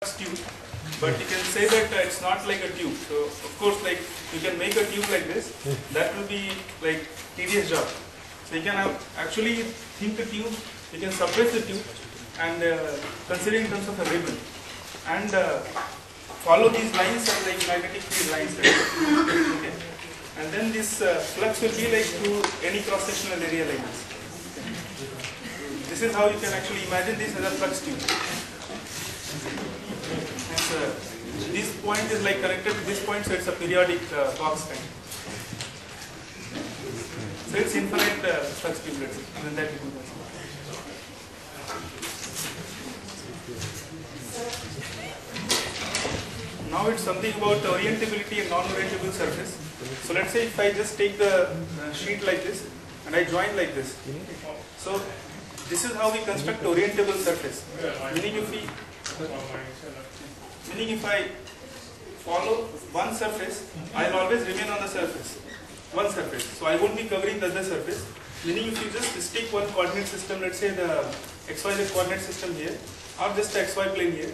tube, but you can say that uh, it's not like a tube. So of course, like you can make a tube like this. That will be like tedious job. So you can have actually think a tube. You can suppress the tube and uh, consider in terms of a ribbon and uh, follow these lines as like magnetic field lines. Right? Okay. And then this uh, flux will be like through any cross-sectional area like this. This is how you can actually imagine this as a flux tube. And, uh, this point is like connected to this point, so it's a periodic uh, box kind. So it's infinite uh, even that. Now it's something about orientability and non-orientable surface. So let's say if I just take the uh, sheet like this and I join like this. So this is how we construct orientable surface. Meaning if we meaning if I follow one surface, I'll always remain on the surface. One surface. So I won't be covering the other surface. Meaning if you just stick one coordinate system, let's say the XYZ coordinate system here, or just the XY plane here,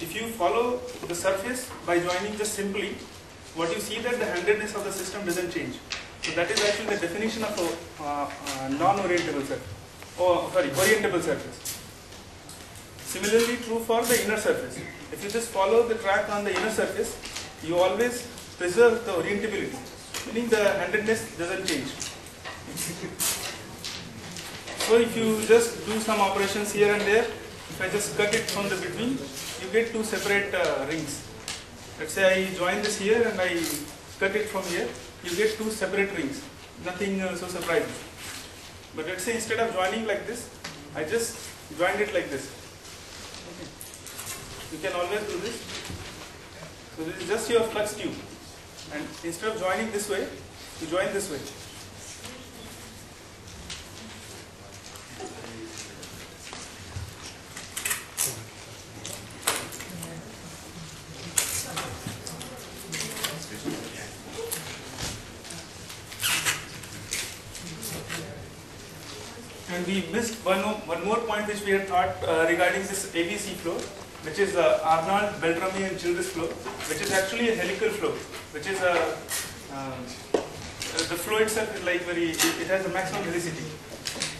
if you follow the surface by joining just simply, what you see that the handedness of the system doesn't change. So that is actually the definition of a uh, uh, non-orientable surface. Oh, sorry, orientable surface. Similarly true for the inner surface. If you just follow the track on the inner surface, you always preserve the orientability, meaning the handedness doesn't change. So if you just do some operations here and there, if I just cut it from the between, you get two separate uh, rings. Let's say I join this here and I cut it from here, you get two separate rings. Nothing uh, so surprising. But let's say instead of joining like this, I just joined it like this. You can always do this. So this is just your flux tube. And instead of joining this way, you join this way. And we missed one, one more point which we had thought uh, regarding this ABC flow, which is uh, Arnold, Beltrami and Childress flow, which is actually a helical flow, which is a, um, uh, the flow itself is like very, it has a maximum helicity.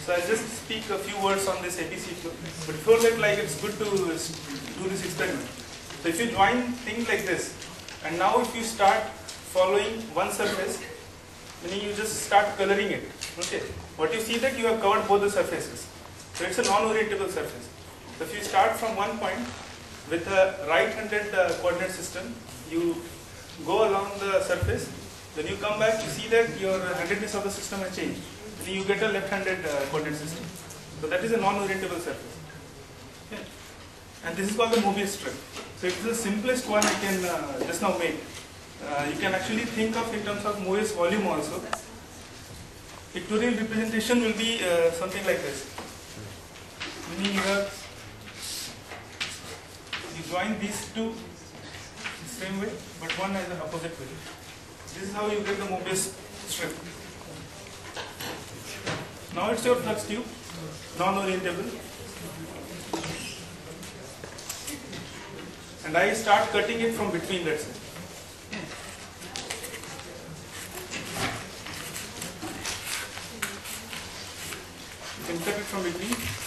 So I'll just speak a few words on this ABC flow. But before that, like it's good to do this experiment. So if you join things like this, and now if you start following one surface, meaning you just start coloring it. Okay. What you see that you have covered both the surfaces. So it's a non-orientable surface. So if you start from one point with a right-handed uh, coordinate system, you go along the surface, then you come back, you see that your handedness of the system has changed. Then you get a left-handed uh, coordinate system. So that is a non-orientable surface. And this is called the Mobius strip. So it's the simplest one I can uh, just now make. Uh, you can actually think of in terms of Mobius volume also. Pictorial representation will be uh, something like this. Meaning you join these two the same way, but one as an opposite way. This is how you get the Mobius strip. Now it's your flux tube, non-orientable. And I start cutting it from between, let's say. You can cut it from between.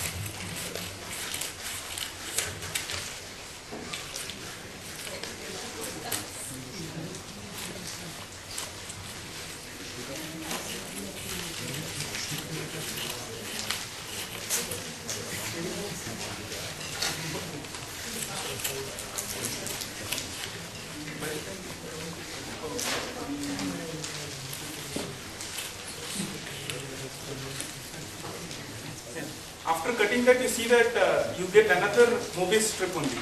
After cutting that, you see that uh, you get another Mobius strip only.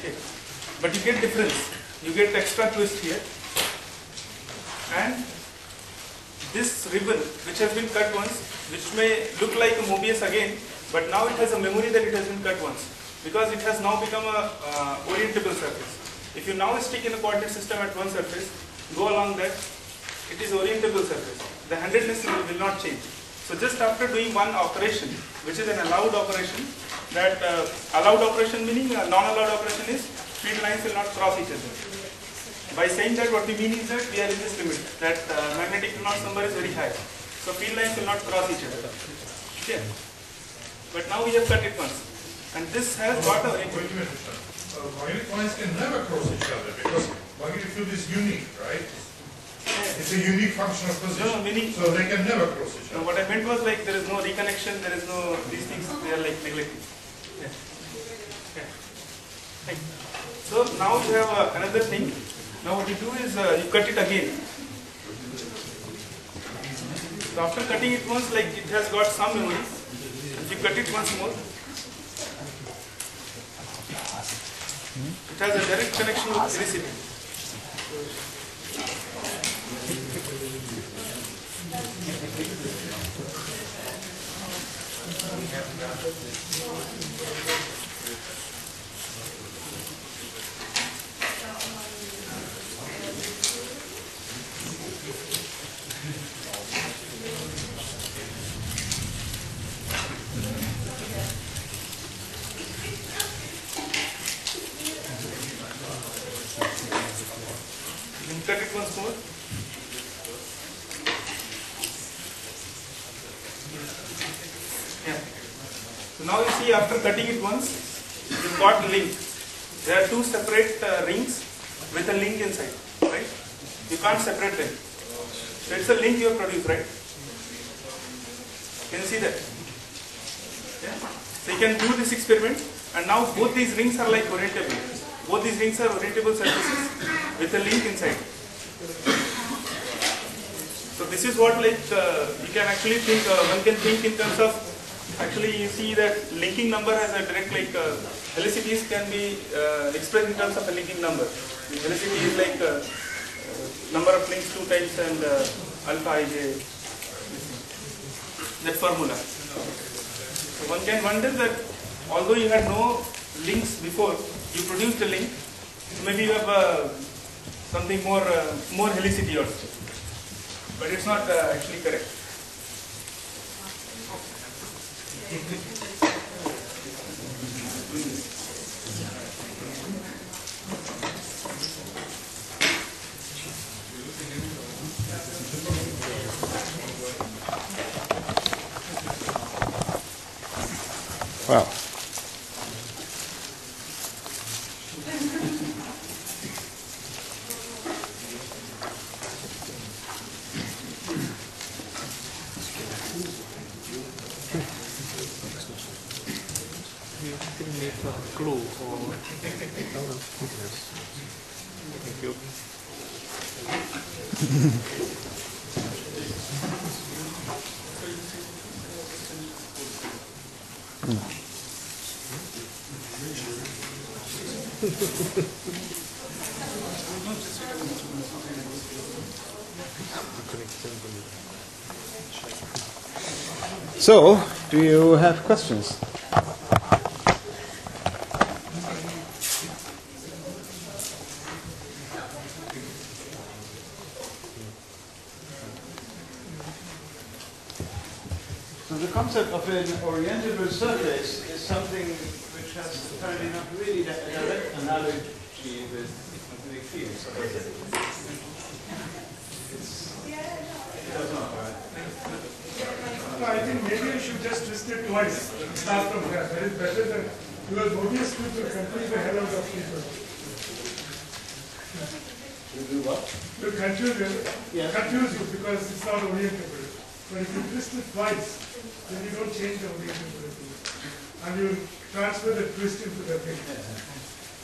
Okay. But you get difference. You get extra twist here. And this ribbon, which has been cut once, which may look like a Mobius again, but now it has a memory that it has been cut once. Because it has now become a uh, orientable surface. If you now stick in a coordinate system at one surface, go along that, it is orientable surface. The handedness will not change. So just after doing one operation, which is an allowed operation, that uh, allowed operation meaning uh, non-allowed operation is field lines will not cross each other. By saying that what we mean is that we are in this limit, that uh, magnetic Reynolds number is very high. So field lines will not cross each other. Okay. But now we have cut it once. And this has got a Wait a minute, sir. Uh, Magnetic lines can never cross each other because magnetic field is unique, right? It's a unique function of No, no, meaning So they can never cross each No, other. what I meant was like there is no reconnection, there is no, these things, they are like neglected. Yeah. Yeah. So now you have uh, another thing. Now what you do is uh, you cut it again. So after cutting it once, like it has got some memory. You cut it once more, it has a direct connection with electricity. You can cut it once more. Yeah. Now you see after cutting it once, you've got link. There are two separate uh, rings with a link inside, right? You can't separate them. So it's a link you have produced, right? Can you see that? Yeah. So you can do this experiment and now both these rings are like orientable. Both these rings are orientable surfaces with a link inside. So this is what like uh, you can actually think, uh, one can think in terms of, actually you see that linking number has a direct like, uh, can be uh, expressed in terms of a linking number. The velocity is like uh, number of links two times and uh, alpha ij, that formula. So one can wonder that although you had no links before, you produced a link, maybe you have uh, something more, uh, more helicity also. But it's not actually correct. Wow. You can make a glue or Thank you. So, do you have questions? So the concept of an orientable surface is something which has apparently not really a direct analogy with magnetic fields. or does it? It's- It does not, right? No, I think maybe you should just twist it twice, start from here, that is better than, because Mobius strip will confuse the hell out of people. You do what? Will confuse you, Yes. confuse you because it's not orientable. But if you twist it twice, then you don't change the orientability. And you transfer the twist into the thing.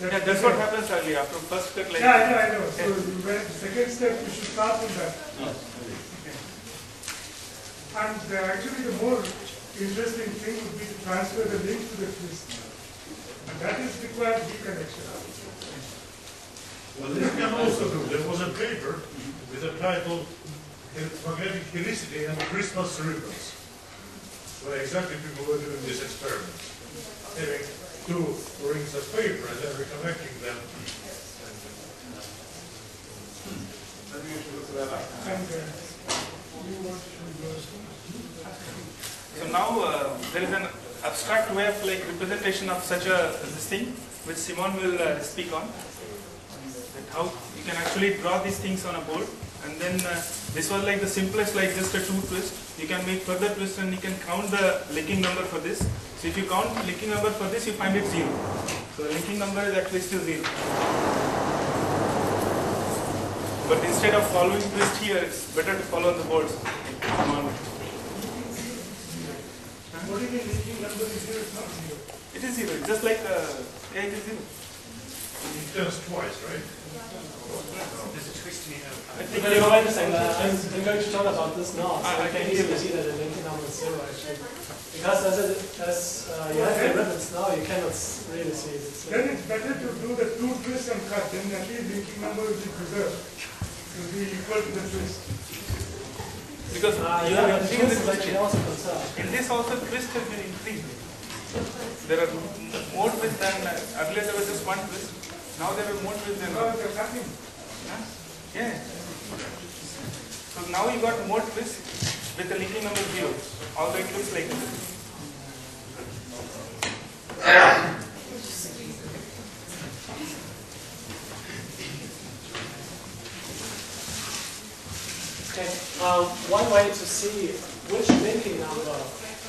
Yeah, that's what happens early after first cut like. Yeah, yeah, I know, so you went, second step, you should start with that. And uh, actually, the more interesting thing would be to transfer the link to the twist. And that is required reconnection. Well, this can also do, there was a paper with a title Magnetic Helicity and Crystal Cerebrals. Where exactly people were doing this experiment. Having two rings of paper and then reconnecting them. So now uh, there is an abstract way of like representation of such a this thing, which Simon will uh, speak on. That how you can actually draw these things on a board. And then uh, this was like the simplest, like just a two twist. You can make further twists, and you can count the linking number for this. So if you count linking number for this, you find it zero. So linking number is actually still zero. But instead of following twist here, it's better to follow the boards. What you mean linking number is zero, it's not zero? It is zero. It's just like uh, yeah, it is zero. It turns twice, right? Wait, a second, uh, I'm, going to talk about this now, so Ah, I can easily see that the number is zero actually. Because as, it, as uh, you have the ribbons now, you cannot really see it. Uh, Then it's better to do the two twists and cut, then at least linking number will be preserved. It will be equal to the twist. because uh, you have but the twist. In this also twist has been increased. There are more twists than uh, earlier there was just one twist. Now there are more with than Now they're cutting. Huh? Yeah. So now you got more twists with the linking number zero. Although it looks like this. Okay, um, one way to see which linking number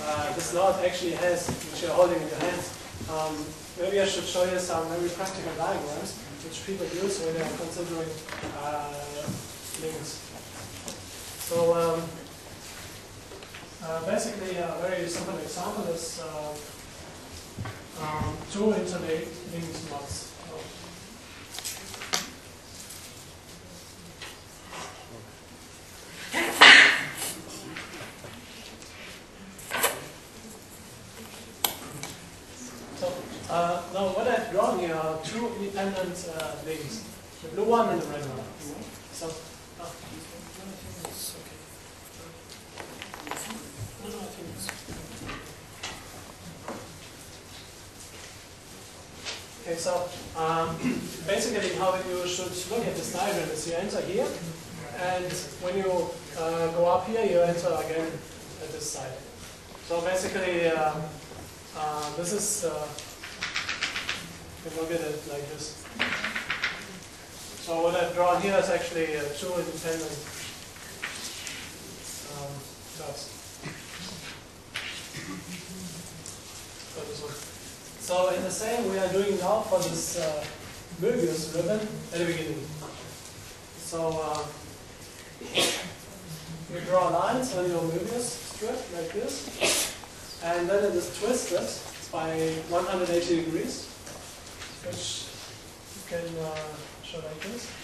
uh, this knot actually has, which you're holding in your hands, um, maybe I should show you some very practical diagrams which people use when they are considering uh, links. So um, uh, basically a very simple example is uh, um, two interlinked links So uh, now what I've drawn here are two independent uh, links, the blue one the red one. So, uh, it's okay. No, no, I think it's- Okay, so um, basically how you should look at this diagram is you enter here, and when you uh, go up here, you enter again at this side. So basically, um, uh, this is, uh, you can look at it like this. So what I've drawn here is actually uh, two independent um. So in the same we are doing now for this uh, Möbius ribbon at the beginning. So uh, you draw lines on your Möbius strip like this, and then it is twisted by 180 degrees, which you can uh, show like this.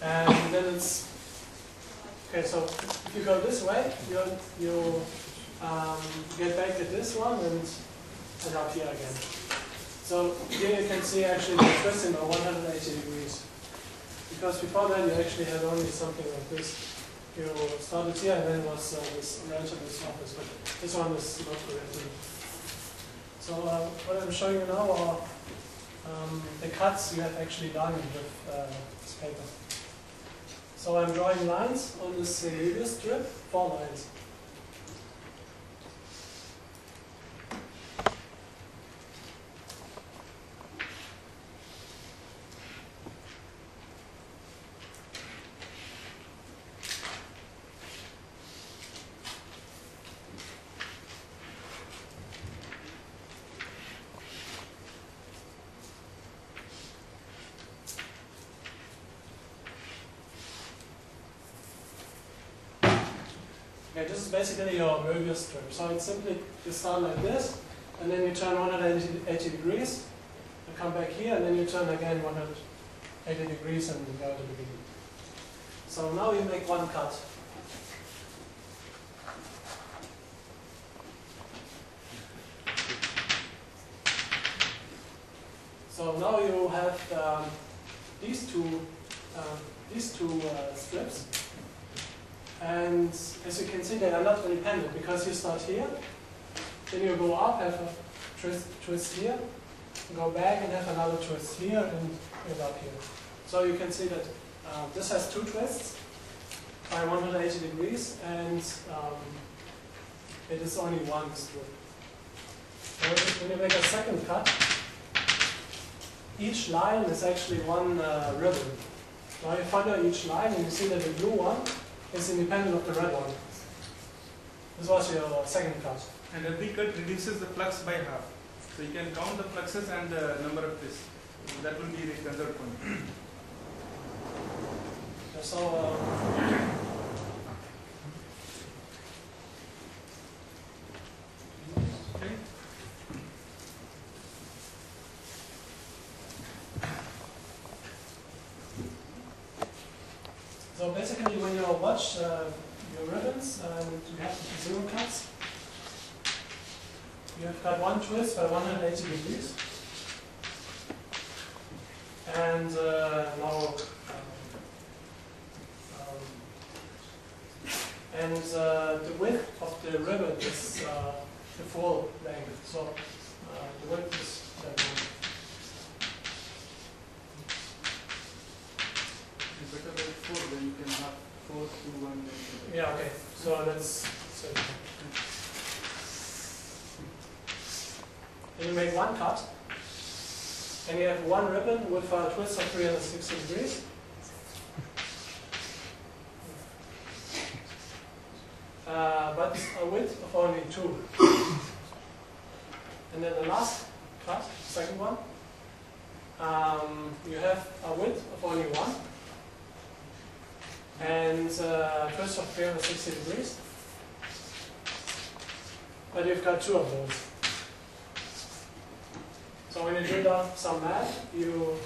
And then it's okay. So if you go this way, you you um, get back to this one and and up here again. So here you can see actually the twisting by 180 degrees. Because before that you actually had only something like this. You started here and then it was uh, this relatively surface, but this one is not relative. So uh, what I'm showing you now are um, the cuts you have actually done with uh, this paper. So I'm drawing lines on the uh, strip, four lines. Okay, this is basically your Möbius strip. So it's simply you start like this, and then you turn 180 degrees, you come back here, and then you turn again 180 degrees and go to the beginning. So now you make one cut. So now you have um, these two um, these two uh, strips. And as you can they are not independent because you start here, then you go up, have a twist, twist here, go back and have another twist here, and end up here. So you can see that uh, this has two twists by 180 degrees, and um, it is only one you- when you make a second cut, each line is actually one uh, ribbon. Now you follow each line and you see that the blue one is independent of the red one. This was your second cut. And every cut reduces the flux by half. So you can count the fluxes and the number of this. That will be the third point. So, uh, Okay. so basically when you watch uh, your ribbons and you have zero cuts, you have got one twist by 180 degrees. And uh, now, um, um, and uh, the width of the ribbon is uh, the full length. So uh, the width is that. It's better than four, you can have to one. Yeah, okay, so let's, so. You make one cut, and you have one ribbon with a twist of 360 degrees. Uh, but a width of only two. And then the last cut, second one, um, you have a width of only one, and uh, twist of 360 degrees. But you've got two of those. So when you do down some math, you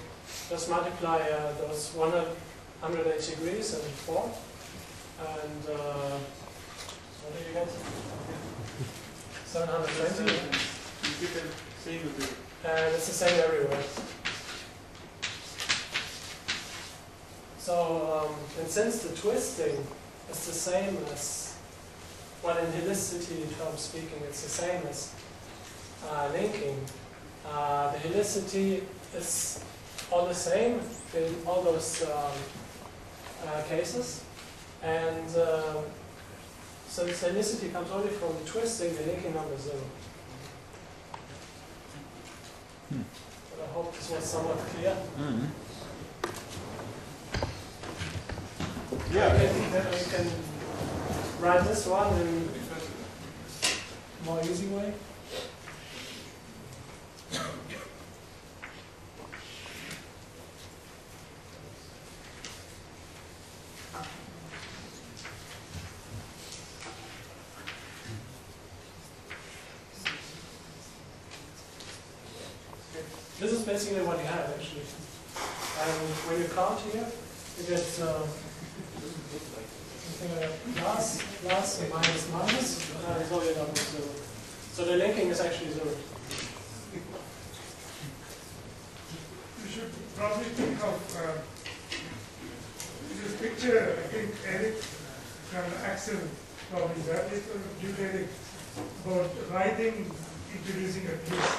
just multiply uh, those 180 degrees and 4. And uh, what did you get? 720. You keep it same with it. And it's the same everywhere. So, um, and since the twisting is the same as, well, in helicity terms speaking, it's the same as uh, linking, uh, the helicity is all the same in all those um, uh, cases. And uh, since the helicity comes only from the twisting, the linking number is zero. But I hope this was somewhat clear. Yeah. You can, you can write this one in a more easy way. This is basically what you have actually. And when you count here, you get uh, something like plus, plus, and minus, minus, and it's all up to zero. So the linking is actually zero. You should probably think of, uh, this picture, I think Eric from Axel probably that is due to Eric about writing, introducing a twist,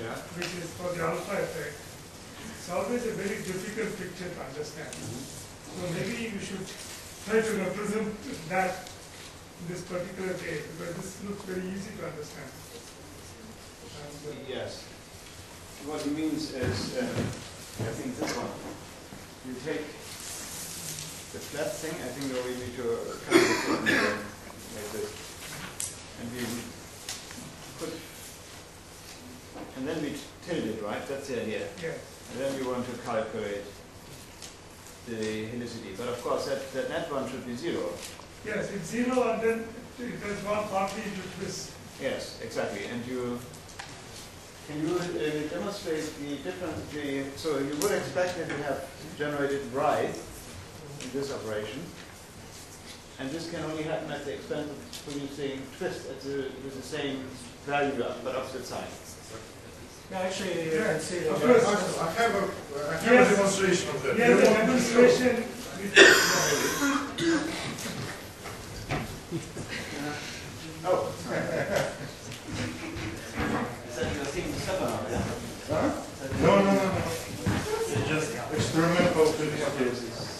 Yeah. which is for the alpha effect. It's always a very difficult picture to understand. So maybe you should try to represent that in this particular way, because this looks very easy to understand. And, uh, Yes. What he means is, um, I think this one. You take the flat thing, I think we need to cut it uh, like this. And we put, and then we tilt it, right? That's the idea. Yeah, And then we want to calculate the helicity. But of course, that, that net one should be zero. yes, it's zero and then it has gone partly into twist. Yes, exactly. And you, can you uh, demonstrate the difference between, so you would expect that you have generated right in this operation, and this can only happen at the expense of producing twist at the, with the same value but opposite sign. Actually, you Yeah, can see of that. course. I have a, I have Yes. a demonstration of that. Yes, the demonstration, Oh. Is that your thing seven, yeah? Huh? No, no, no, no. It's just experimental physics.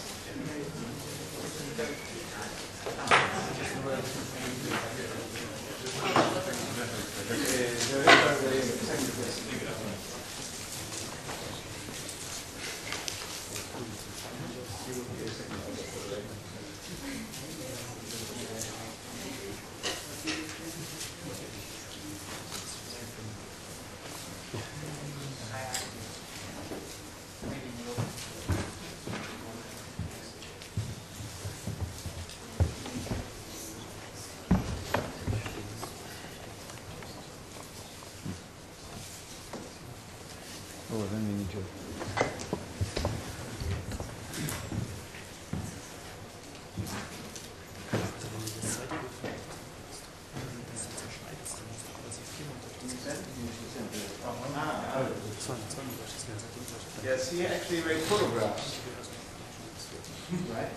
Oh, then we need to. Ah, Yes, he actually made photographs. Right?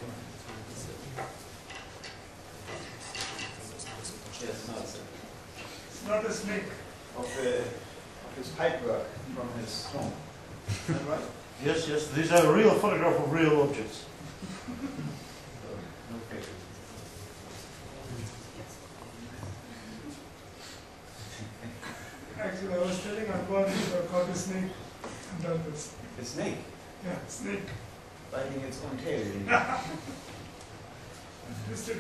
Yes, no, it's It's not a snake. of, the, of his pipe work from his home. Is that right? Yes, yes, these are real photographs of real objects. No picture. Actually, I was telling Akbar if I caught a snake and done this. The snake Yeah, snake. It.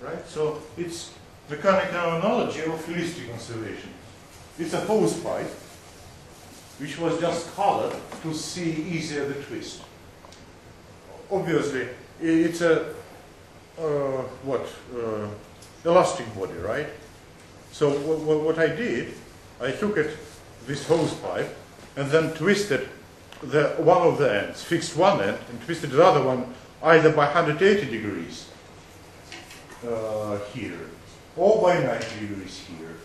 Right? So it's mechanical analogy of helicity conservation. It's a hose pipe which was just colored to see easier the twist. Obviously, it's a uh, what uh, elastic body, right? So wh- wh- what I did, I took it this hose pipe and then twisted the one of the ends, fixed one end, and twisted the other one either by 180 degrees uh, here, or by 90 degrees here.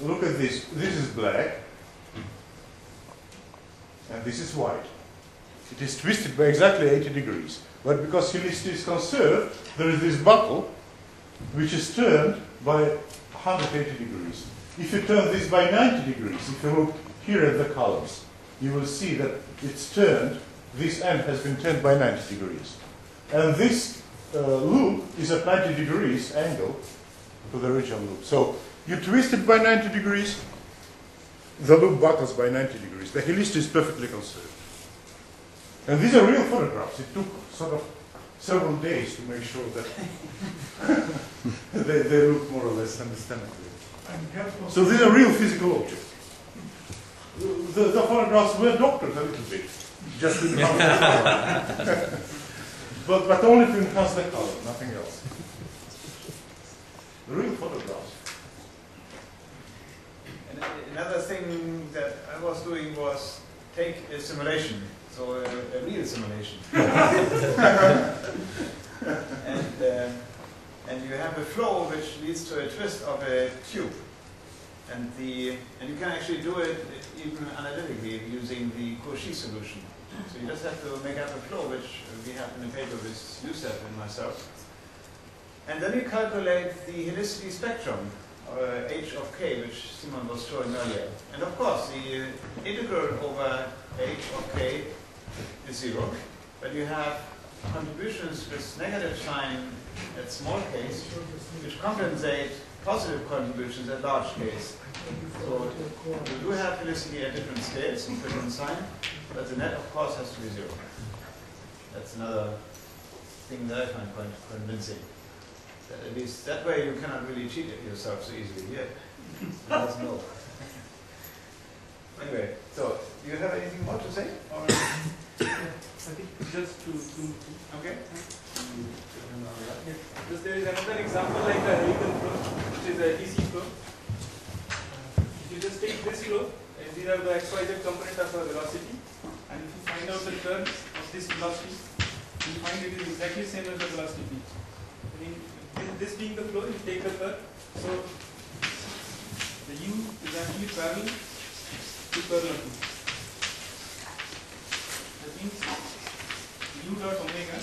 Look at this. This is black, and this is white. It is twisted by exactly 80 degrees. But because helicity is conserved, there is this buckle which is turned by 180 degrees. If you turn this by 90 degrees, if you look here at the columns, you will see that it's turned, this end has been turned by 90 degrees. And this uh, loop is at 90 degrees angle to the original loop. So you twist it by 90 degrees, the loop buckles by 90 degrees. The helicity is perfectly conserved. And these are real photographs. It took sort of several days to make sure that they, they look more or less understandable. So these are real physical objects. The, the photographs were doctored a little bit, just to enhance the color. but, but only to enhance the color, nothing else. Real photographs. And another thing that I was doing was take a simulation, so a, a real simulation. and, uh, and you have a flow which leads to a twist of a tube. And, the, and you can actually do it even analytically using the Cauchy solution. So you just have to make up a flow, which we have in the paper with Youssef and myself. And then you calculate the helicity spectrum, uh, h of k, which Simon was showing earlier. And of course, the uh, integral over h of k is zero, but you have contributions with negative sign at small case, which compensate positive contributions at large case. So you do have helicity at different scales in different sign, but the net, of course, has to be zero. That's another thing that I find quite convincing. That at least that way you cannot really cheat yourself so easily. Here, that's no. Anyway, so do you have anything more to say? Or I think just to, to, okay? Because there is another example like helical flow, which is a DC flow. If you just take this flow, uh, these are the XYZ component of a velocity, and if you find out the curl of this velocity, you find it is exactly same as the velocity v. I mean, this- this being the flow, you take the curl, so the u is actually parallel to curl of u. That means u dot omega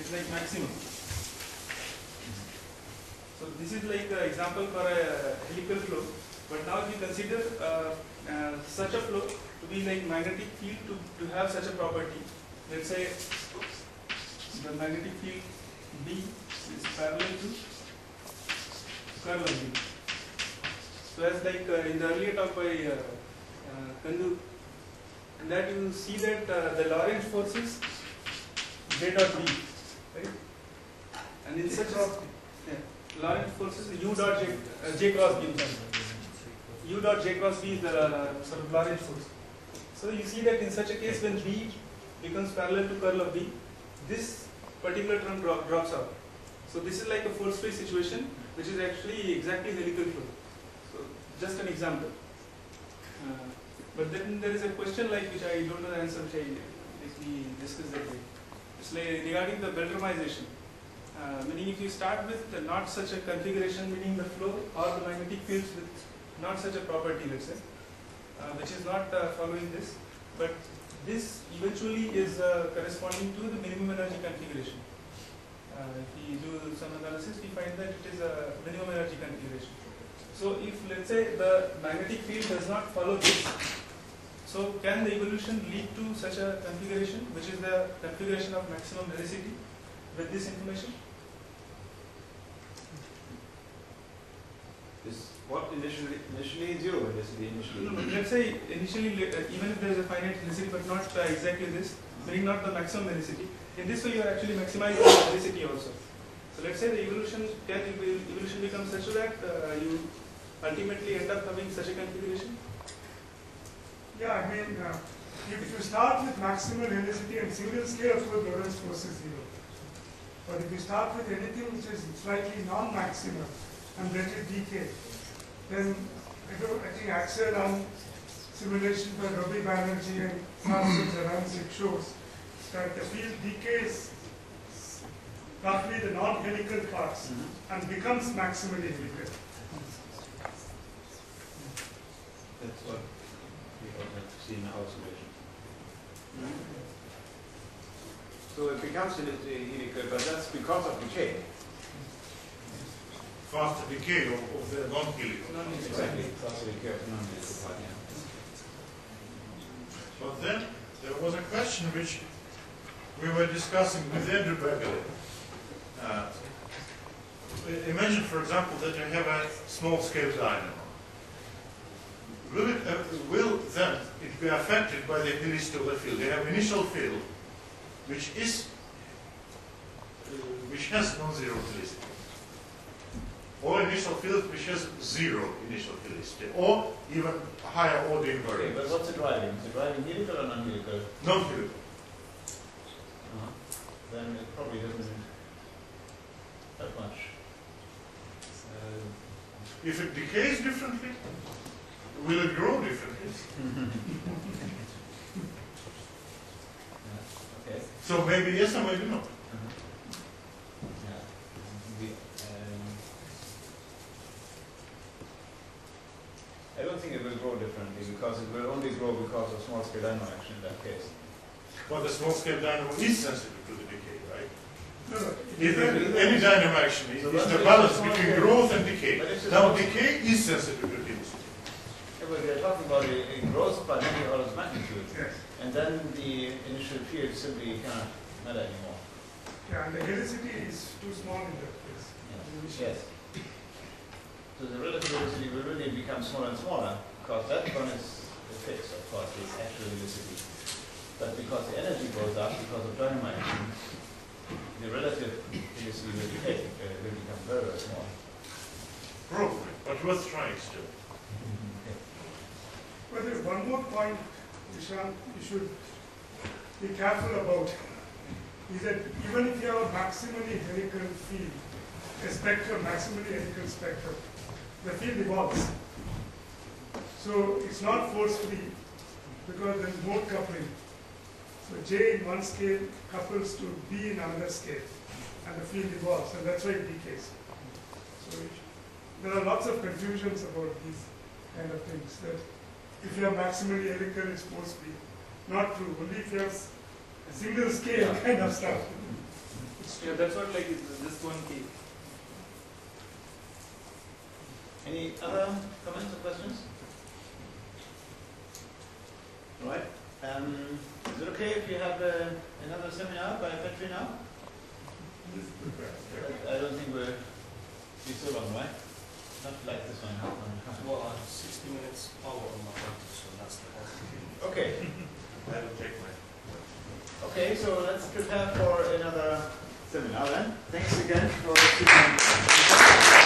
is like maximum. So this is like an example for a helical flow. But now if you consider uh, uh, such a flow to be like magnetic field to, to have such a property, let's say the magnetic field B is parallel to curl of B. So as like uh, in the earlier talk by uh, uh, Kandu, that you see that uh, the Lorentz force is J dot B, right? And in such a Lorentz force is U dot J, uh, J cross B. U dot J cross B is the uh, sort of Lorentz force. So you see that in such a case when B becomes parallel to curl of B, this particular term drop, drops out. So this is like a force free situation which is actually exactly helical flow. So just an example. Uh, but then there is a question like which I don't know the answer, which I discussed that day. It's like regarding the Beltramization. Uh, meaning if you start with not such a configuration, meaning the flow or the magnetic fields with not such a property, let's say, uh, which is not uh, following this, but this eventually is uh, corresponding to the minimum energy configuration. Uh, if we do some analysis, we find that it is a minimum energy configuration. So if let's say the magnetic field does not follow this, so can the evolution lead to such a configuration, which is the configuration of maximum helicity with this information? Is what initially, initially zero, initially, initially. No, no, let's say initially, uh, even if there is a finite helicity, but not uh, exactly this, meaning not the maximum helicity, in this way you are actually maximizing the helicity also. So let's say the evolution, can evolution become such that uh, you ultimately end up having such a configuration? Yeah, I mean, uh, if you start with maximum helicity and single scale, of course, Lorentz force is zero. But if you start with anything which is slightly non-maximum and let it decay, then I, don't, I think Axel on simulation by Ravi Banerjee and Francis Arancic shows that the field decays roughly the non-helical parts mm-hmm. and becomes maximally helical. That's what we all have seen in our simulation. So it becomes heli- helical, but that's because of decay. Faster decay of, of the non-helical. Exactly. Because of decay of part, yeah. But then there was a question which we were discussing with Andrew Begley. Uh, imagine, for example, that you have a small-scale dynamo. Will, it, uh, will then it be affected by the the field? You have initial field, which is, uh, which has non-zero helicity, or initial field which has zero initial helicity, or even higher order Okay, invariant, but what's the driving? Is it driving helical or non-helical? non-helical. Uh-huh. Then it probably doesn't that much. Uh, If it decays differently, will it grow differently? yeah, okay. So maybe yes or maybe no. Yeah. We, um, I don't think it will grow because it will only grow because of small scale dynamo action in that case. But the small scale dynamo is sensitive to the decay, right? No, no, If the- any dynamo action is So is the the balance between growth and decay. But the Now decay is sensitive to helicity. Yeah, but we are talking about a, a growth by many orders of magnitude. Yes. And then the initial field simply cannot matter anymore. Yeah, and the helicity is too small in that case. Yes. So the relative velocity will really become smaller and smaller, because that one is fixed, of course, the actual velocity. But because the energy goes up because of dynamo action, the relative velocity will decay, uh, will become very, very small. Probably, but worth trying still. Okay. But there's one more point, Nishant, you should be careful about, is that even if you have a maximally helical field, a spectrum, maximally helical spectrum, the field evolves. So it's not force-free because there's mode coupling. So J in one scale couples to B in another scale, and the field evolves, and that's why it decays. So it, there are lots of confusions about these kind of things. That if you have maximally helical, it's force-free. Not true. Only if you have s- single scale kind of stuff. Yeah, that's what like this one key. Any other comments or questions? Right. Um, is it okay if you have uh, another seminar by Petri now? I don't think we're be so long, right? Not like this one. Well, I have 60 minutes power on my laptop, so that's the problem. Okay. I will take my. Okay, so let's prepare for another seminar then. Thanks again for sitting.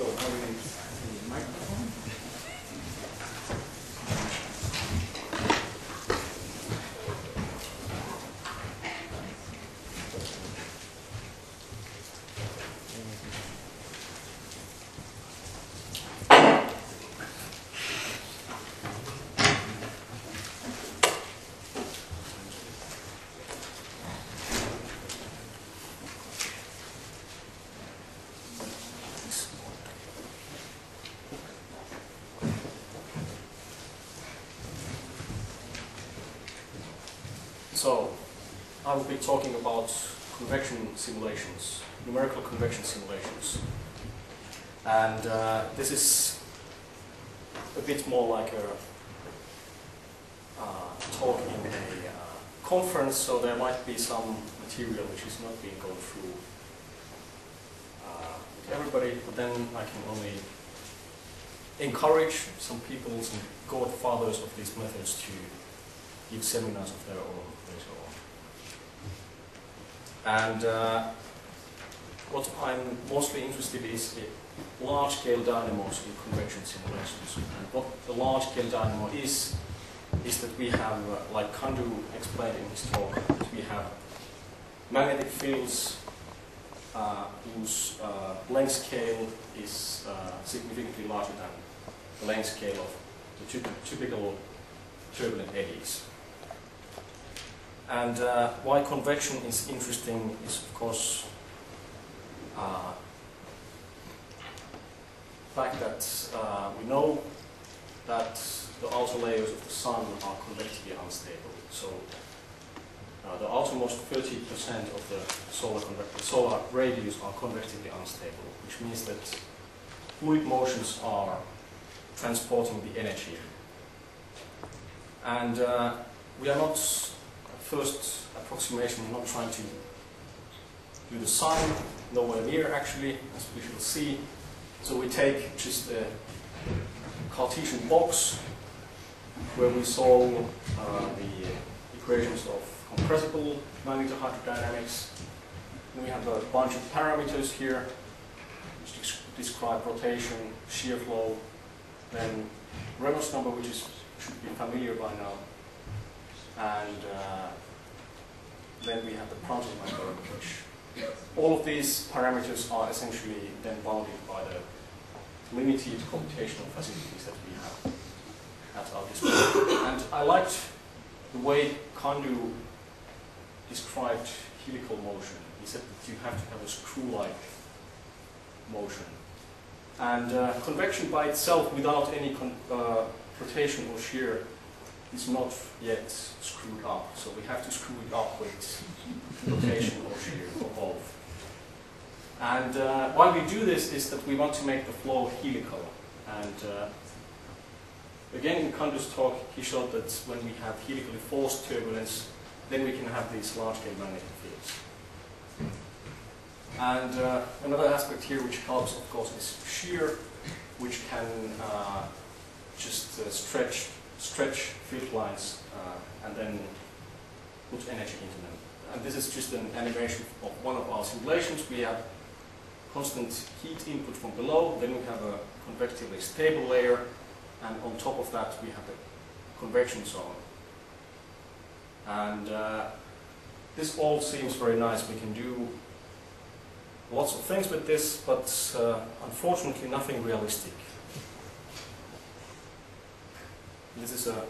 So, now we need the microphone. So, I will be talking about convection simulations, numerical convection simulations. And uh, this is a bit more like a uh, talk in a uh, conference, so there might be some material which is not being gone through uh, with everybody, but then I can only encourage some people, some godfathers of these methods to give seminars of their own later on. And uh, what I'm mostly interested is large-scale dynamos in convection simulations. And what the large-scale dynamo is, is that we have, uh, like Kandu explained in his talk, that we have magnetic fields uh, whose uh, length scale is uh, significantly larger than the length scale of the typ- typical turbulent eddies. And uh, why convection is interesting is, of course, uh, fact that uh, we know that the outer layers of the sun are convectively unstable. So uh, the outermost 30% of the solar, solar radius are convectively unstable, which means that fluid motions are transporting the energy. And uh, we are not, first approximation, not trying to do the sun, nowhere near actually, as we shall see. So we take just a Cartesian box where we solve uh, the equations of compressible magnetohydrodynamics. Then we have a bunch of parameters here which describe rotation, shear flow, then Reynolds number, which is should be familiar by now, and uh, then we have the Prandtl number, which all of these parameters are essentially then bounded by the limited computational facilities that we have at our disposal. And I liked the way Kandu described helical motion. He said that you have to have a screw-like motion. And uh, convection by itself, without any con- uh, rotation or shear, is not yet screwed up. So we have to screw it up with rotation or shear or both. And uh, why we do this is that we want to make the flow helical. And uh, again, in Kandu's talk, he showed that when we have helically forced turbulence, then we can have these large-scale magnetic fields. And uh, another aspect here which helps, of course, is shear, which can uh, just uh, stretch stretch field lines uh, and then put energy into them. And this is just an animation of one of our simulations. We have constant heat input from below, then we have a convectively stable layer, and on top of that we have a convection zone. And uh, this all seems very nice. We can do lots of things with this, but uh, unfortunately nothing realistic. This is a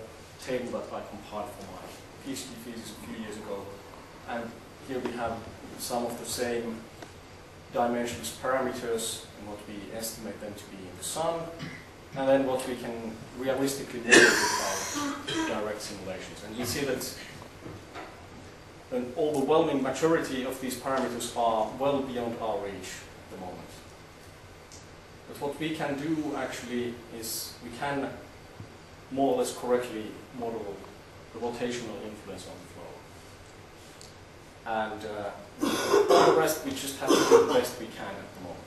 table that I compiled for my PhD thesis a few years ago, and here we have some of the same dimensions parameters and what we estimate them to be in the sun, and then what we can realistically do with our direct simulations. And you see that an overwhelming majority of these parameters are well beyond our reach at the moment. But what we can do actually is we can more or less correctly model the rotational influence on the flow. And uh, for the rest, we just have to do the best we can at the moment.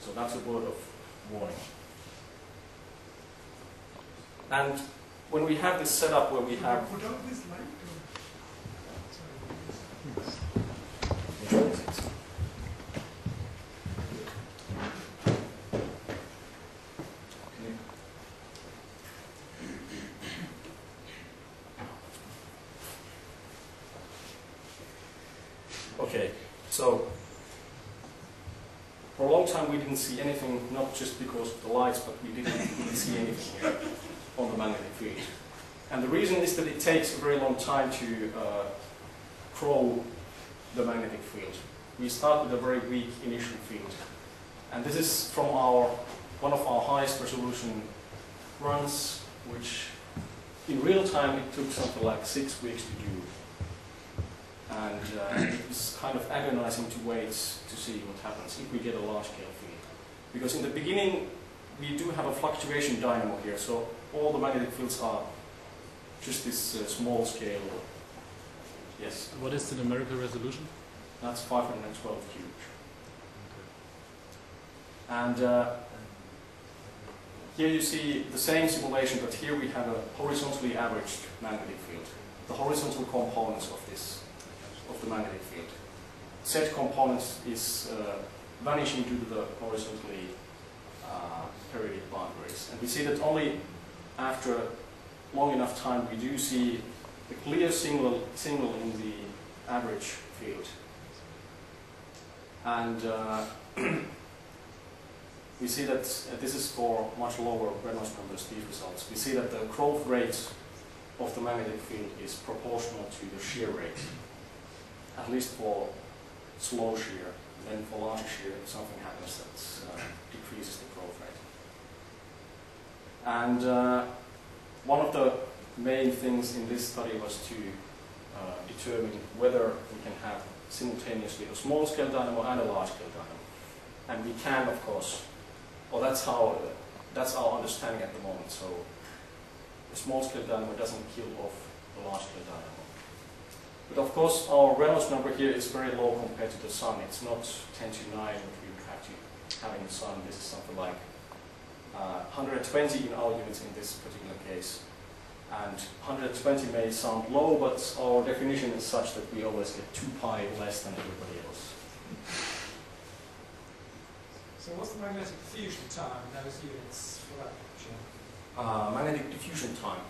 So that's a word of warning. And when we have this setup where we have Put out this light. or- Sorry. Which one is it? Can you- Okay, so for a long time we didn't see anything, not just because of the lights, but we didn't really see anything here on the magnetic field. And the reason is that it takes a very long time to uh, crawl the magnetic field. We start with a very weak initial field. And this is from our one of our highest resolution runs, which in real time, it took something like six weeks to do. And uh, it was kind of agonizing to wait to see what happens if we get a large-scale field. Because in the beginning, we do have a fluctuation dynamo here, so all the magnetic fields are just this uh, small scale. Yes, What is the numerical resolution? that's 512 huge. And uh, here you see the same simulation, but here we have a horizontally averaged magnetic field. The horizontal components of this, of the magnetic field. Z component is uh, vanishing due to the horizontally uh, periodic boundaries. And we see that only after long enough time we do see a clear signal, signal in the average field. And uh, we see that uh, this is for much lower Reynolds numbers, these results. We see that the growth rate of the magnetic field is proportional to the shear rate, at least for slow shear. Then for large shear, something happens that uh, decreases the growth rate. And uh, one of the main things in this study was to uh, determine whether we can have simultaneously a small scale dynamo and a large scale dynamo. And we can, of course, or that's how, that's our understanding at the moment. So a small scale dynamo doesn't kill off a large scale dynamo. But of course, our Reynolds number here is very low compared to the sun. It's not 10 to 9, what we would have to have in the sun. This is something like uh, 120 in our units in this particular case. And 120 may sound low, but our definition is such that we always get 2 pi less than everybody else. So what's the magnetic diffusion time in those units for that picture? Uh, magnetic diffusion time.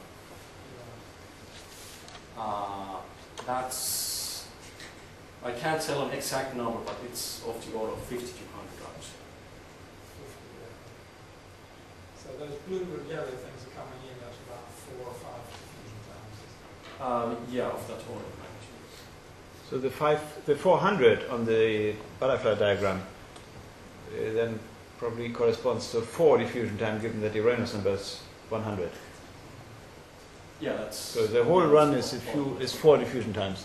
Uh, that's, I can't tell an exact number, but it's of the order of 50 to 100 times. So those blue and yellow things are coming in at about four or five diffusion times. Um, yeah, of that order of magnitude. So the five, the 400 on the butterfly diagram uh, then probably corresponds to four diffusion time, given that the Reynolds number is 100. Yeah, that's. So the whole run is a few is four diffusion times.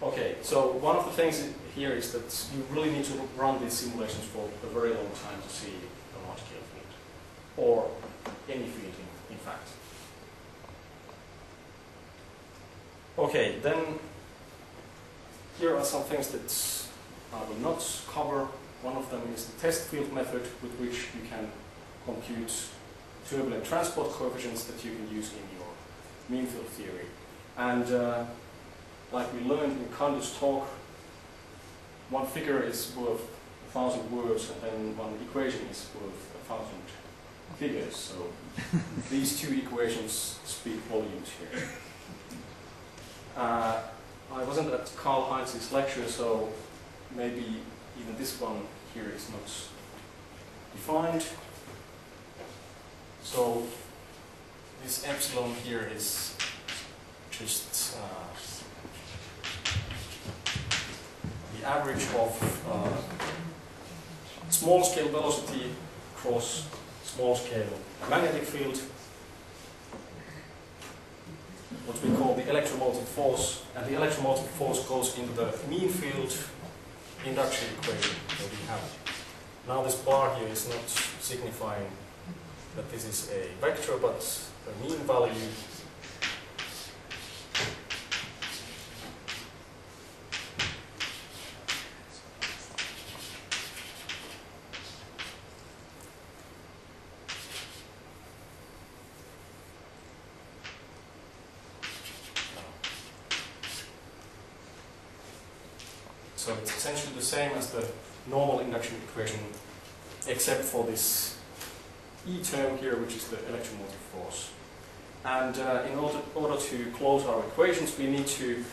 Okay, so one of the things here is that you really need to run these simulations for a very long time to see a large scale field, or any field in, in fact. Okay, then here are some things that I will not cover. One of them is the test field method with which you can compute turbulent transport coefficients that you can use in your mean field theory. And uh, like we learned in Kandu's talk, one figure is worth a thousand words and then one equation is worth a thousand figures. So these two equations speak volumes here. Uh, I wasn't at Karl Heinz's lecture, so maybe even this one here is not defined. So this epsilon here is just uh, the average of uh, small scale velocity across small scale magnetic field, what we call the electromotive force, and the electromotive force goes into the mean field induction equation that we have. Now this bar here is not signifying that this is a vector, but the mean value So it's essentially the same as the normal induction equation, except for this E term here, which is the electromotive force. And uh, in order, order to close our equations, we need to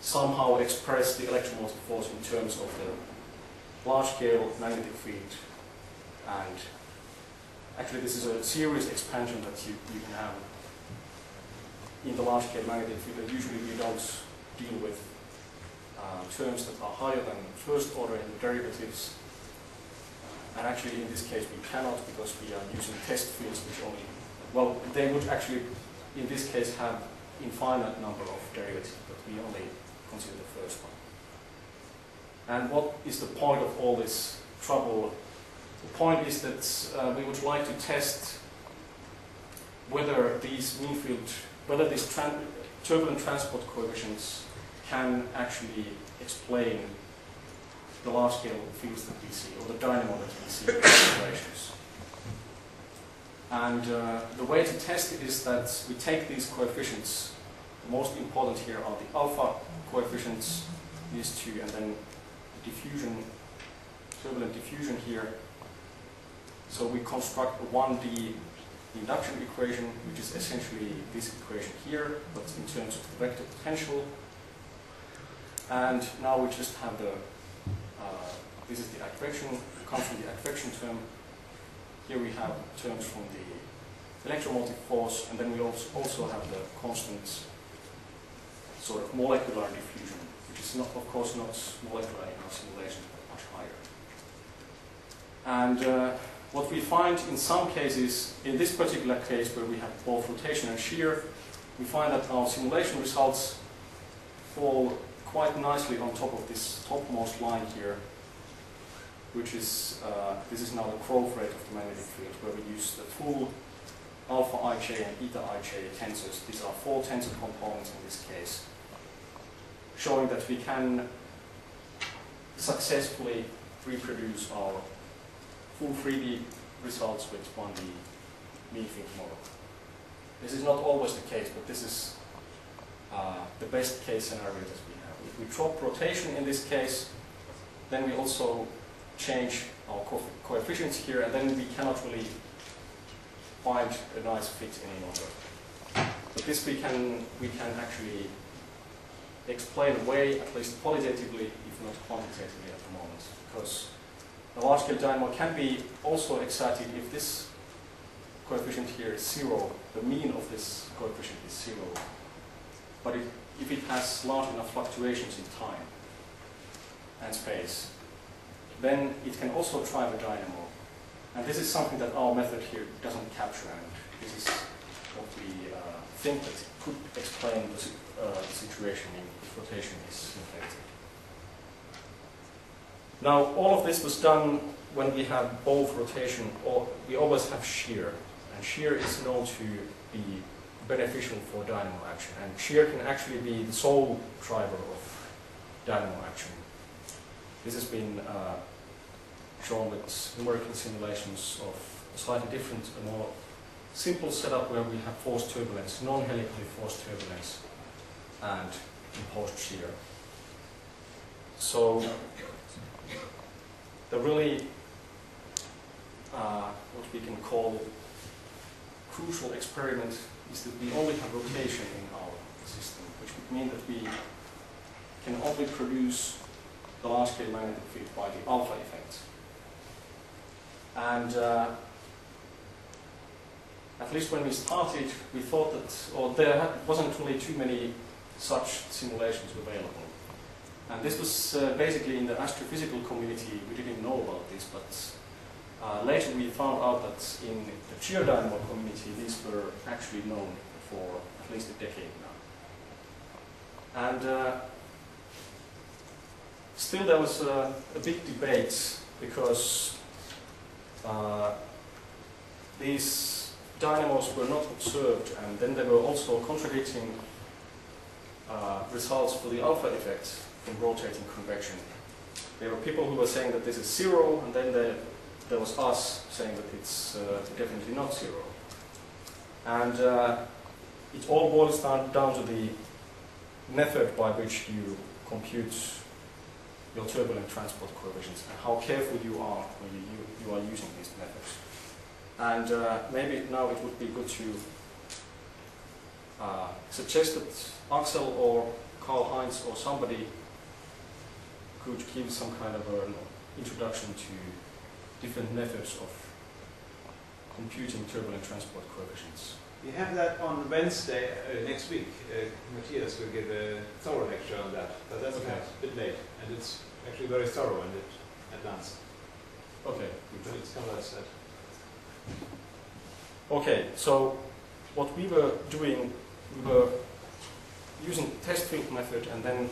somehow express the electromotive force in terms of the large-scale magnetic field. And actually, this is a series expansion that you, you can have in the large-scale magnetic field. And usually, we don't deal with uh, terms that are higher than first order in the derivatives. And actually, in this case, we cannot because we are using test fields which only, well, they would actually, in this case, have infinite number of derivatives, but we only consider the first one. And what is the point of all this trouble? The point is that uh, we would like to test whether these mean field, whether these tran- turbulent transport coefficients can actually explain the large scale fields that we see, or the dynamo that we see in. And uh, the way to test it is that we take these coefficients, the most important here are the alpha coefficients, these two, and then the diffusion, turbulent diffusion here. So we construct a 1D induction equation, which is essentially this equation here, but in terms of the vector potential. And now we just have the, this is the advection, comes from the advection term. Here we have terms from the electromotive force, and then we also, also have the constant sort of molecular diffusion, which is not, of course, not molecular in our simulation, but much higher. And uh, what we find in some cases, in this particular case where we have both rotation and shear, we find that our simulation results fall quite nicely on top of this topmost line here, which is, uh, this is now the growth rate of the magnetic field, where we use the full alpha ij and beta ij tensors. These are four tensor components in this case, showing that we can successfully reproduce our full 3D results with 1D mean field model. This is not always the case, but this is uh, the best case scenario that we drop rotation in this case, then we also change our co coefficients here, and then we cannot really find a nice fit any longer. But this we can we can actually explain away, at least qualitatively, if not quantitatively at the moment, because a large-scale dynamo can be also excited if this coefficient here is zero, the mean of this coefficient is zero. But if, if it has large enough fluctuations in time and space, then it can also drive a dynamo. And this is something that our method here doesn't capture, and this is what we uh, think that could explain the, uh, the situation in if rotation is inflated. Now, all of this was done when we have both rotation, or we always have shear, and shear is known to be beneficial for dynamo action, and shear can actually be the sole driver of dynamo action. This has been uh, shown with numerical simulations of a slightly different, a more simple setup where we have forced turbulence, non-helically forced turbulence, and imposed shear. So the really uh, what we can call crucial experiment is that we only have rotation in our system, which would mean that we can only produce the large scale magnetic field by the alpha effect. And uh, at least when we started, we thought that, or there wasn't really too many such simulations available. And this was uh, basically in the astrophysical community, we didn't know about this, but uh, later we found out that in the geodynamo community, these were actually known for at least a decade now. And uh, still there was uh, a big debate because uh, these dynamos were not observed and then there were also contradicting uh, results for the alpha effect from rotating convection. There were people who were saying that this is zero, and then there, there was us saying that it's uh, definitely not zero. And uh, it all boils down, down to the method by which you compute your turbulent transport coefficients and how careful you are when you, you, you are using these methods. And uh, maybe now it would be good to uh, suggest that Axel or Karl Heinz or somebody could give some kind of an introduction to different methods of computing turbulent transport coefficients. We have that on Wednesday uh, next week. Uh, Matthias will give a thorough lecture on that, but that's Okay. a bit late, and it's actually very thorough and it advanced. Okay, good. It's similar set. Okay, so what we were doing, we were using test field method and then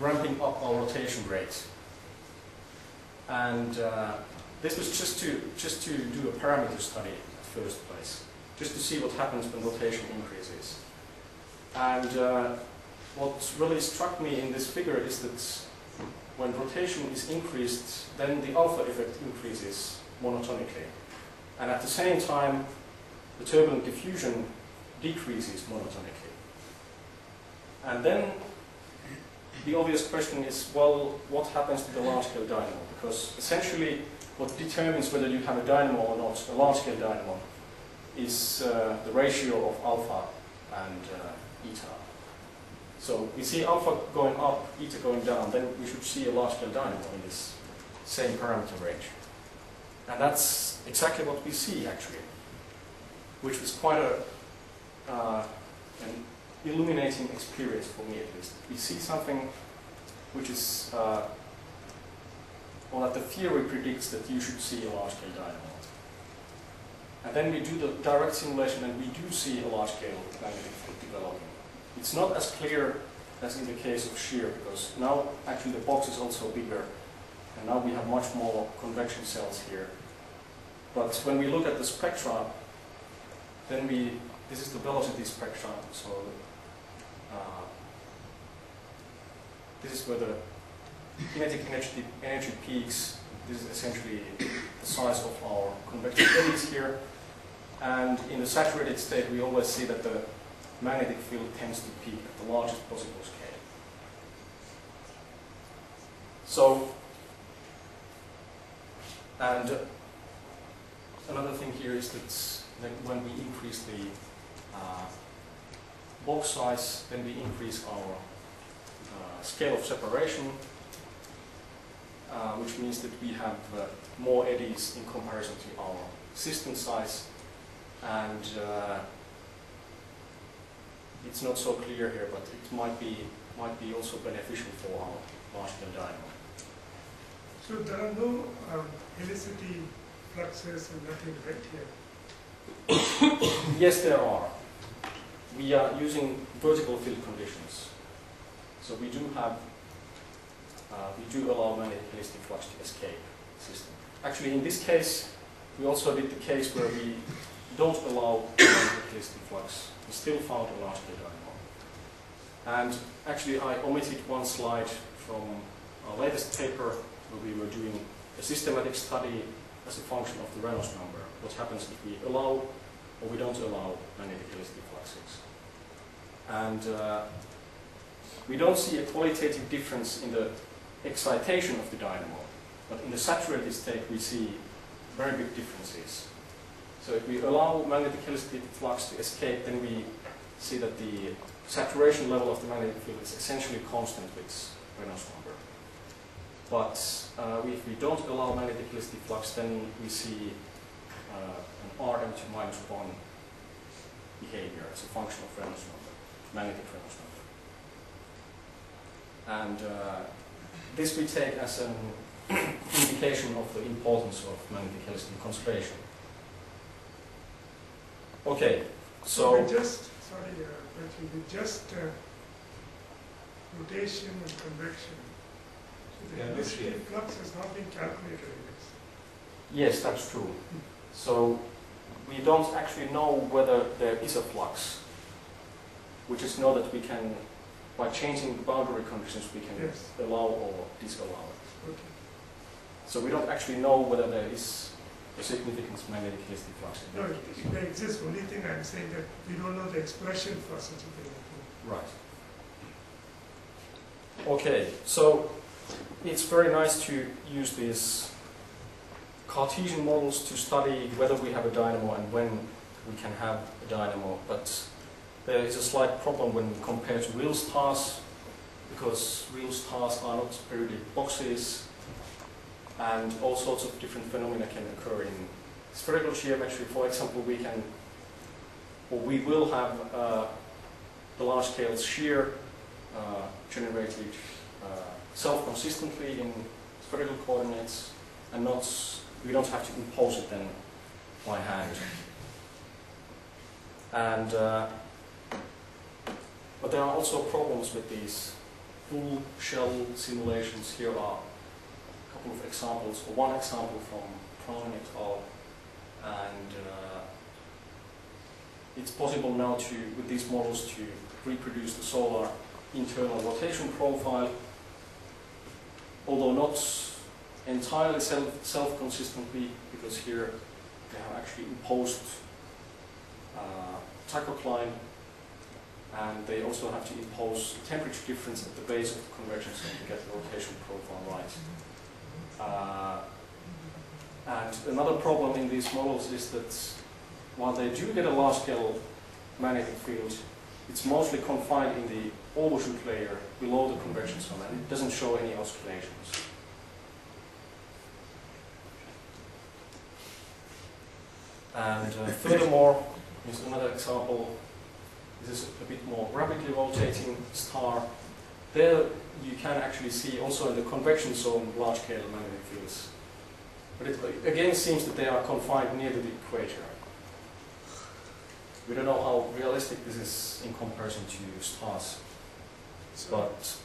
ramping up our rotation rate. And uh, this was just to just to do a parameter study at first place, just to see what happens when rotation increases. And uh, what really struck me in this figure is that when rotation is increased, then the alpha effect increases monotonically. And at the same time, the turbulent diffusion decreases monotonically. And then the obvious question is, well, what happens to the large-scale dynamo? Because essentially, what determines whether you have a dynamo or not, a large-scale dynamo, is uh, the ratio of alpha and uh, eta. So we see alpha going up, eta going down, then we should see a large-scale dynamo in this same parameter range. And that's exactly what we see, actually, which was quite a, uh, an illuminating experience for me, at least. We see something which is, uh, well, that the theory predicts that you should see a large-scale dynamo. And then we do the direct simulation and we do see a large-scale magnetic field developing. It's not as clear as in the case of shear, because now actually the box is also bigger, and now we have much more convection cells here. But when we look at the spectra, then we, this is the velocity spectra, so uh, this is where the kinetic energy, energy peaks. This is essentially the size of our convective eddies here. And in the saturated state, we always see that the magnetic field tends to peak at the largest possible scale. So, and another thing here is that, that when we increase the uh, box size, then we increase our uh, scale of separation, uh, which means that we have uh, more eddies in comparison to our system size, and uh, it's not so clear here, but it might be might be also beneficial for our large scale dynamo. So there are no um, helicity fluxes and nothing right here. Yes, there are. We are using vertical field conditions. So we do have, uh, we do allow helicity flux to escape the system. Actually, in this case, we also did the case where we don't allow helicity flux. We still found a large dynamo. And actually, I omitted one slide from our latest paper where we were doing a systematic study as a function of the Reynolds number. What happens if we allow or we don't allow magnetic helicity fluxes. And uh, we don't see a qualitative difference in the excitation of the dynamo, but in the saturated state we see very big differences. So if we allow magnetic helicity flux to escape, then we see that the saturation level of the magnetic field is essentially constant with Reynolds number. But uh, if we don't allow magnetic helicity flux, then we see uh, an Rm2 minus 1 behavior as a function of Reynolds number, magnetic Reynolds number. And uh, this we take as an indication of the importance of magnetic helicity conservation. Okay, so we just, sorry, uh, Bertie, we just uh, rotation and convection. So the Yeah, no helicity shear. flux has not been calculated in this. yes, that's true. So we don't actually know whether there is a flux. We just know that we can, by changing the boundary conditions, we can Yes. allow or disallow it. Okay. So we don't actually know whether there is a significant magnetic helicity flux. in No, that it case. it may exist, only thing I'm saying that we don't know the expression for such a thing. Right. Okay, so it's very nice to use these Cartesian models to study whether we have a dynamo and when we can have a dynamo, but there is a slight problem when compared to real stars, because real stars are not periodic boxes, and all sorts of different phenomena can occur in spherical geometry. For example, we can, or we will have uh, the large-scale shear uh, generated uh, self-consistently in spherical coordinates and not We don't have to impose it then by hand. And uh, but there are also problems with these full shell simulations. Here are a couple of examples, or one example from Brown et al. And uh, it's possible now to, with these models, to reproduce the solar internal rotation profile, although not entirely self, self-consistently, because here they have actually imposed uh, tachocline, and they also have to impose temperature difference at the base of the convection zone to get the rotation profile right. Uh, and another problem in these models is that while they do get a large-scale magnetic field, it's mostly confined in the overshoot layer below the convection zone, and it doesn't show any oscillations. And uh, furthermore, here's another example. This is a bit more rapidly rotating star. There you can actually see also in the convection zone large-scale magnetic fields. But it again seems that they are confined near to the equator. We don't know how realistic this is in comparison to stars, but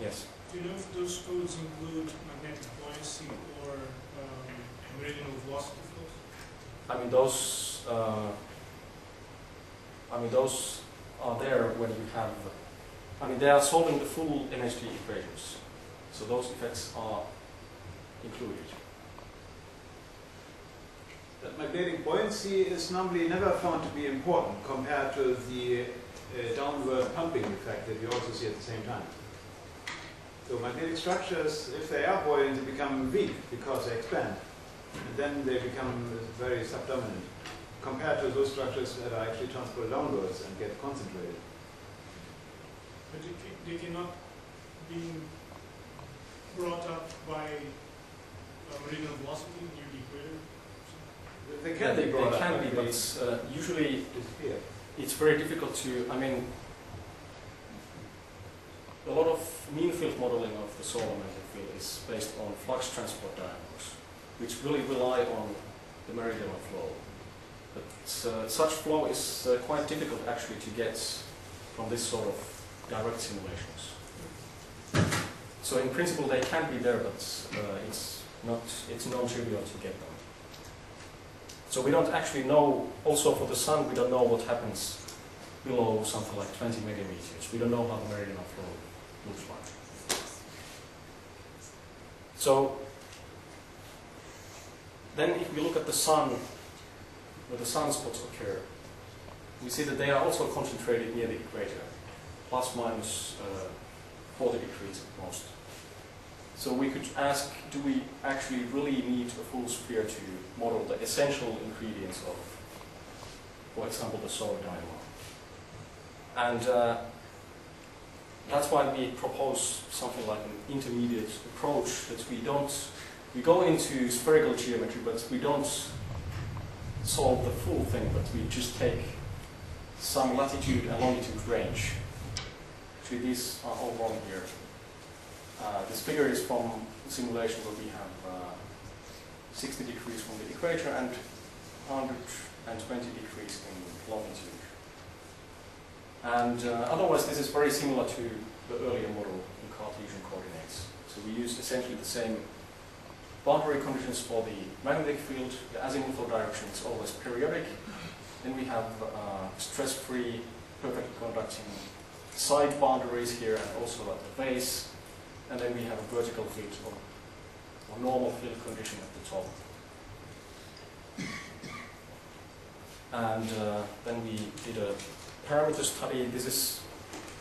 yes. do you know if those codes include magnetic buoyancy or um, meridional velocity flows? I mean those. Uh, I mean those are there when you have. I mean they are solving the full MHD equations, so those effects are included. That magnetic buoyancy is normally never found to be important compared to the uh, downward pumping effect that you also see at the same time. So magnetic structures, if they are buoyant, they become weak because they expand. And then they become very subdominant compared to those structures that are actually transported downwards and get concentrated. But they, ca- they cannot be brought up by meridional velocity near the equator? They Yeah, can they, be brought they up, can but be, but uh, usually disappear. it's very difficult to, I mean, a lot of mean field modeling of the solar magnetic field is based on flux transport diagrams, which really rely on the meridional flow. But uh, such flow is uh, quite difficult actually to get from this sort of direct simulations. So in principle they can be there, but uh, it's not, it's non-trivial to get them. So we don't actually know, also for the sun, we don't know what happens below something like 20 millimeters. We don't know how the meridional flow looks like. So then if we look at the sun, where the sunspots occur, we see that they are also concentrated near the equator, plus minus uh, 40 degrees at most. So we could ask, do we actually really need a full sphere to model the essential ingredients of, for example, the solar dynamo? And uh, that's why we propose something like an intermediate approach that we don't, we go into spherical geometry, but we don't solve the full thing, but we just take some latitude and longitude range. Actually, these are all wrong here. Uh, this figure is from simulation where we have uh, 60 degrees from the equator and 120 degrees in longitude. And uh, otherwise, this is very similar to the earlier model in Cartesian coordinates. So we use essentially the same boundary conditions for the magnetic field. The azimuthal direction is always periodic. Then we have uh, stress-free, perfectly conducting side boundaries here and also at the base. And then we have a vertical field or, or normal field condition at the top. And uh, then we did a parameter study. This is,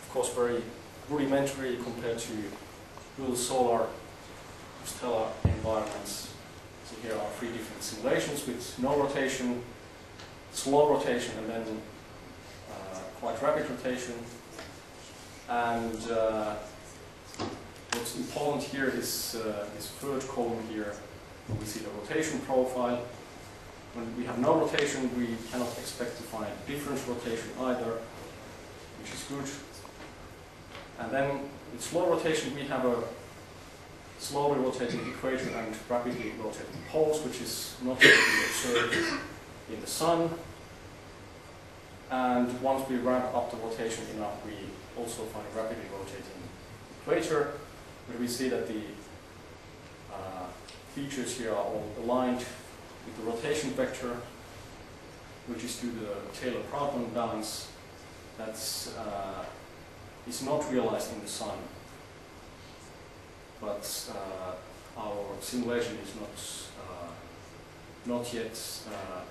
of course, very rudimentary compared to real solar stellar environments. So here are three different simulations with no rotation, slow rotation, and then uh, quite rapid rotation. And uh, what's important here is uh, this third column here. We see the rotation profile. When we have no rotation, we cannot expect to find different rotation either, which is good. And then with slow rotation, we have a slowly rotating equator and rapidly rotating poles, which is not yet being observed in the Sun. And once we ramp up the rotation enough, we also find a rapidly rotating equator, where we see that the uh, features here are all aligned with the rotation vector, which is due to the Taylor-Proudman balance that's uh, is not realized in the sun. But uh, our simulation is not uh, not yet uh,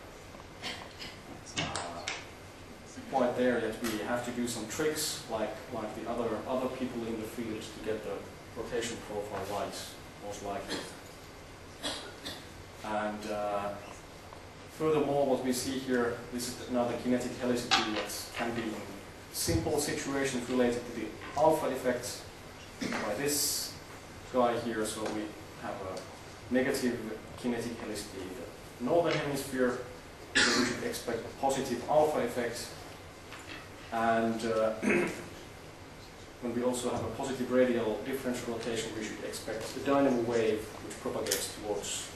quite there yet. We have to do some tricks, like like the other other people in the field, to get the rotation profile right, most likely. And uh, furthermore, what we see here, this is another kinetic helicity that can be in simple situations related to the alpha effect by this guy here. So we have a negative kinetic helicity in the northern hemisphere. So we should expect a positive alpha effect. And uh, when we also have a positive radial differential rotation, we should expect a dynamo wave which propagates towards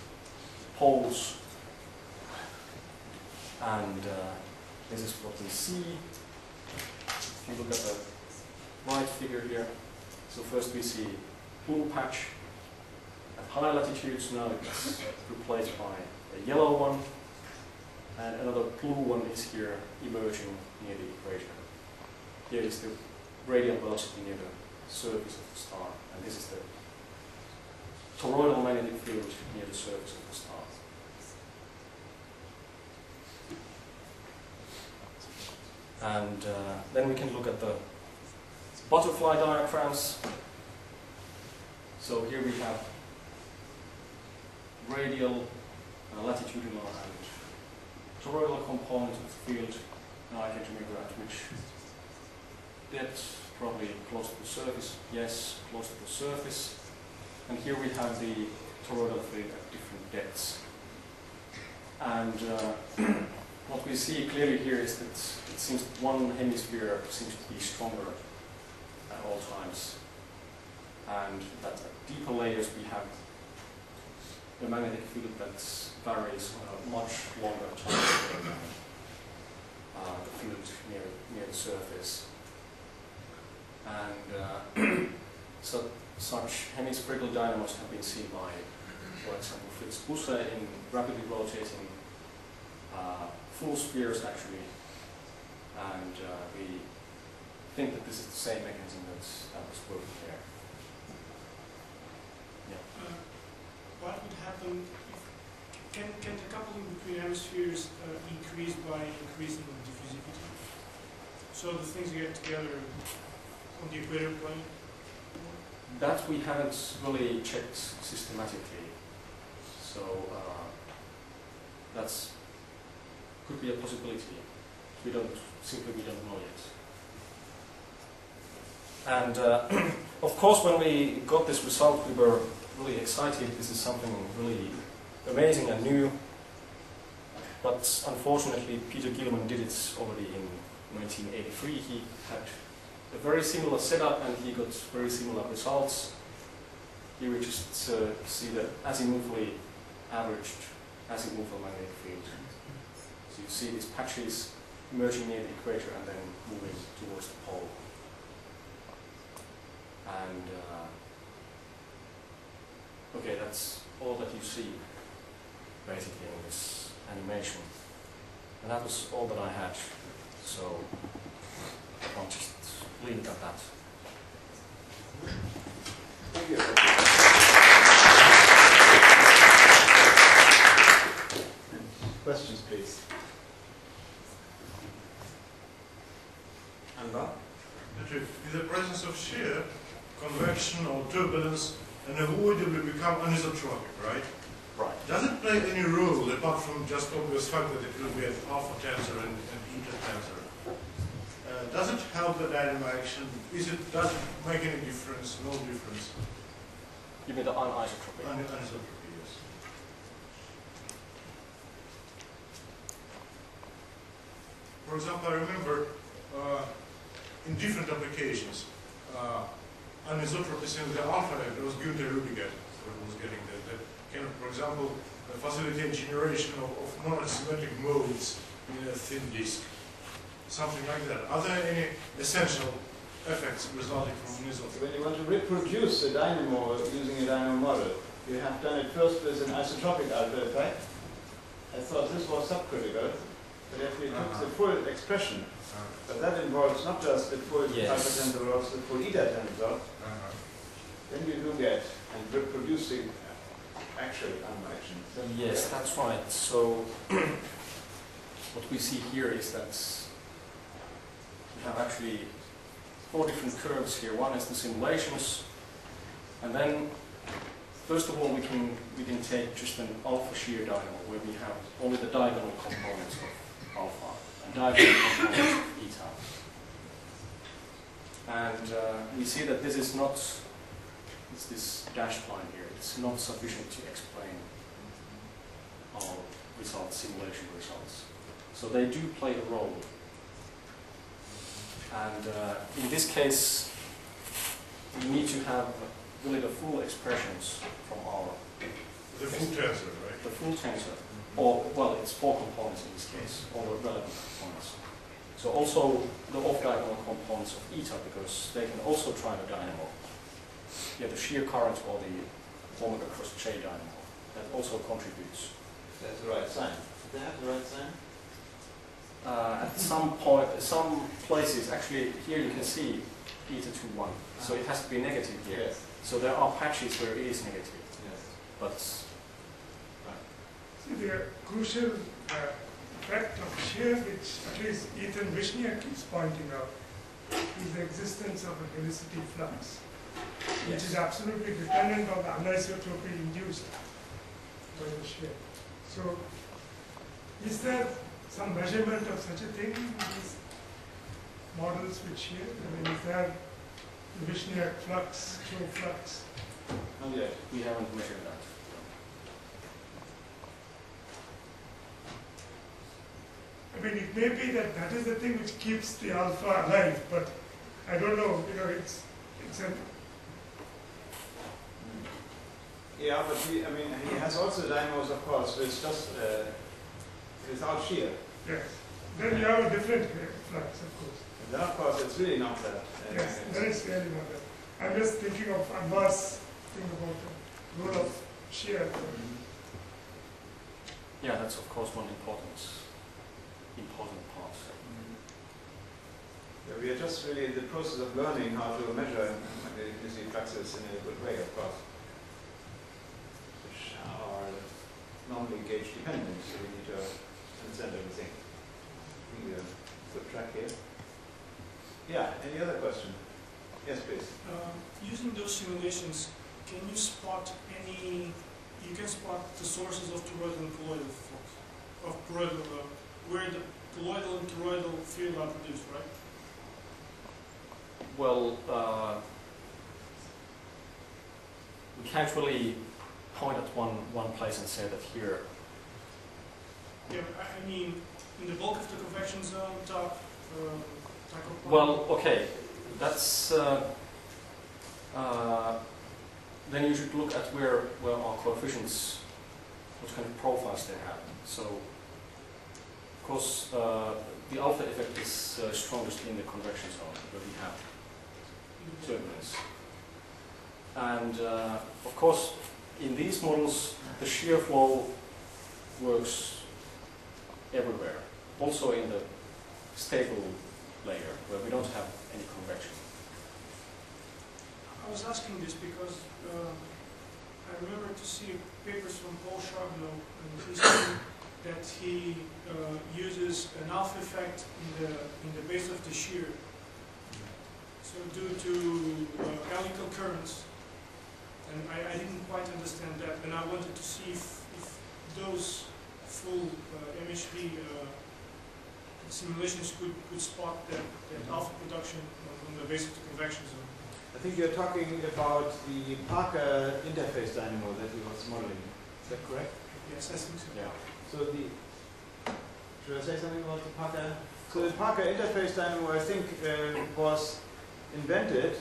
poles. And uh, this is what we see. If you look at the right figure here, so first we see blue patch at high latitudes, now it's replaced by a yellow one, and another blue one is here emerging near the equator. Here is the radial velocity near the surface of the star, and this is the toroidal magnetic field near the surface of the star. And uh, then we can look at the butterfly diagrams. So here we have radial, latitudinal, and toroidal component of the field. Now I can remember at which depth, probably close to the surface. Yes, close to the surface. And here we have the toroidal field at different depths. And uh, what we see clearly here is that it seems one hemisphere seems to be stronger at all times. And that at deeper layers we have a magnetic field that varies on a much longer time than uh, the field near, near the surface. And uh, so, such hemispherical dynamos have been seen by, for example, Fritz Busse in rapidly rotating uh, full spheres actually, and uh, we think that this is the same mechanism that's, that was working there. What would happen if, can, can the coupling between hemispheres uh, increase by increasing the diffusivity? So the things get together on the equator plane? That we haven't really checked systematically, so uh, that's could be a possibility. We don't simply we don't know yet. And uh, of course, when we got this result, we were really excited. This is something really amazing and new. But unfortunately, Peter Gilman did it already in 1983. He had a very similar setup and he got very similar results. Here we just uh, see the azimuthally averaged azimuthal magnetic field. So you see these patches emerging near the equator and then moving towards the pole. And uh, okay, that's all that you see basically in this animation. And that was all that I had. So I'll just leave it at that. Thank you. Questions, please. Anva? If in the presence of shear, convection or turbulence unavoidably become anisotropic, right? Right. Does it play any role apart from just obvious fact that it will be an alpha tensor and an eta tensor? Uh, does it help the dynamo action? Is it does it make any difference? No difference. You mean the anisotropic? Ani- Anisotropy, yes. For example, I remember uh, in different applications, uh, anisotropy in the alpha vector was Günther Rüdiger. what I was getting at. That can, for example, uh, facilitate generation of, of non-symmetric modes in a thin disk. Something like that. Are there any essential effects resulting from Nizov? When you want to reproduce a dynamo using a dynamo model, you have done it first with an isotropic alpha effect. I thought this was subcritical, but if we took Uh-huh. the full expression, but that involves not just the full Yes. tensor, but also the full eta tensor, Uh-huh. then you do get and reproducing actual animations. Then Yes, that's right. So what we see here is that we have actually four different curves here. One is the simulations, and then first of all we can we can take just an alpha shear diagonal where we have only the diagonal components of alpha diagonal components of eta. And uh, we see that this is not it's this dashed line here. It's not sufficient to explain our results, simulation results. So they do play a role. And uh, in this case, we need to have really the full expressions from our, The full tensor, right? the full tensor. Or, well, it's four components in this case, all the relevant components. So also the off-diagonal components of eta, because they can also try the dynamo. Yeah, the shear current or the omega cross J dynamo. That also contributes. That's the right sign. Do they have the right sign? Uh, at some point, some places, actually here you can see eta to 1. So it has to be negative here. Yes. So there are patches where it is negative. Yes. But the crucial uh, effect of shear, which at least Ethan Vishniac keeps pointing out, is the existence of a helicity flux, which is absolutely dependent on the anisotropy induced by the shear. So, is there some measurement of such a thing in these models which shear? I mean, is there the Vishniac flux, Cho flux? Not yet. we haven't measured that. I mean, it may be that that is the thing which keeps the alpha alive, but I don't know, you know, it's, it's a, Yeah, but he, I mean, he has also dynamos, of course, with just uh, without shear. yes. Then you have a different flux, of course. And then, of course, it's really not that. uh, Yes, it's- then it's really not that. I'm just thinking of Anvar's thing about the role of shear. Yeah, that's of course one important, important part. Yeah, we are just really in the process of learning how to measure magnetic fluxes in a good way, of course, which are normally gauge dependent, so we need to understand everything. We are good track here. Yeah, any other question? Yes, please. Um, using those simulations, can you spot any, you can spot the sources of toroidal and poloidal flux, of toroidal, where the poloidal and toroidal field are produced, right? Well, uh, we can't really point at one, one place and say that here, Yeah, I, mean, in the bulk of the convection zone, top, of. well, okay, that's, uh, uh, then you should look at where, where our coefficients, what kind of profiles they have. So, course, uh, the alpha effect is uh, strongest in the convection zone, where we have turbulence. And uh, of course, in these models, the shear flow works everywhere, also in the stable layer where we don't have any convection. I was asking this because um, I remember to see papers from Paul Charbonneau, and that he uh, uses an alpha effect in the in the base of the shear. So due to uh, helical currents, and I, I didn't quite understand that, and I wanted to see if, if those full uh, MHD uh, simulations could, could spot that, that alpha production on, on the base of the convection zone. I think you're talking about the Parker interface dynamo that he was modeling. Is that correct? Yes, I think so. Yeah. So the, should I say something about the Parker? So the Parker interface dynamo, I think, uh, was invented.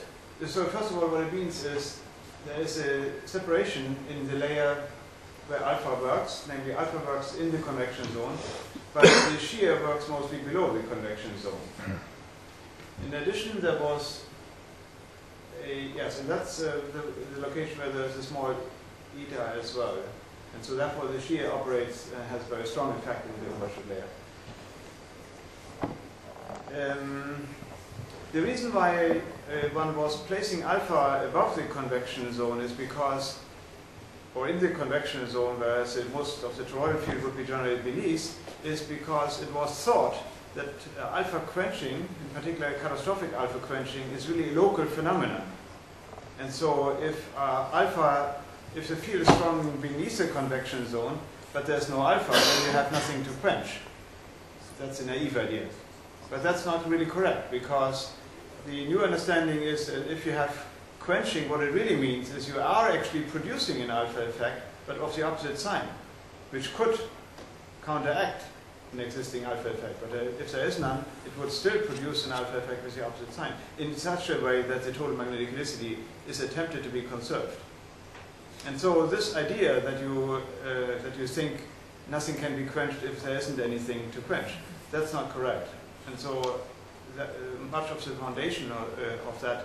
So first of all, what it means is there is a separation in the layer where alpha works, namely alpha works in the convection zone, but the shear works mostly below the convection zone. In addition, there was a, yes, and that's uh, the, the location where there's a small eta as well. And so therefore the shear operates, uh, has very strong effect in the overshoot layer. Um, the reason why uh, one was placing alpha above the convection zone is because, or in the convection zone, whereas most of the toroidal field would be generated beneath, is because it was thought that uh, alpha quenching, in particular catastrophic alpha quenching, is really a local phenomenon. And so if uh, alpha, if the field is strong beneath the convection zone, but there's no alpha, then you have nothing to quench. That's a naive idea. But that's not really correct because the new understanding is that if you have quenching, what it really means is you are actually producing an alpha effect, but of the opposite sign, which could counteract an existing alpha effect. But uh, if there is none, it would still produce an alpha effect with the opposite sign in such a way that the total magnetic helicity is attempted to be conserved. And so this idea that you, uh, that you think nothing can be quenched if there isn't anything to quench, that's not correct. And so that, uh, much of the foundation of, uh, of that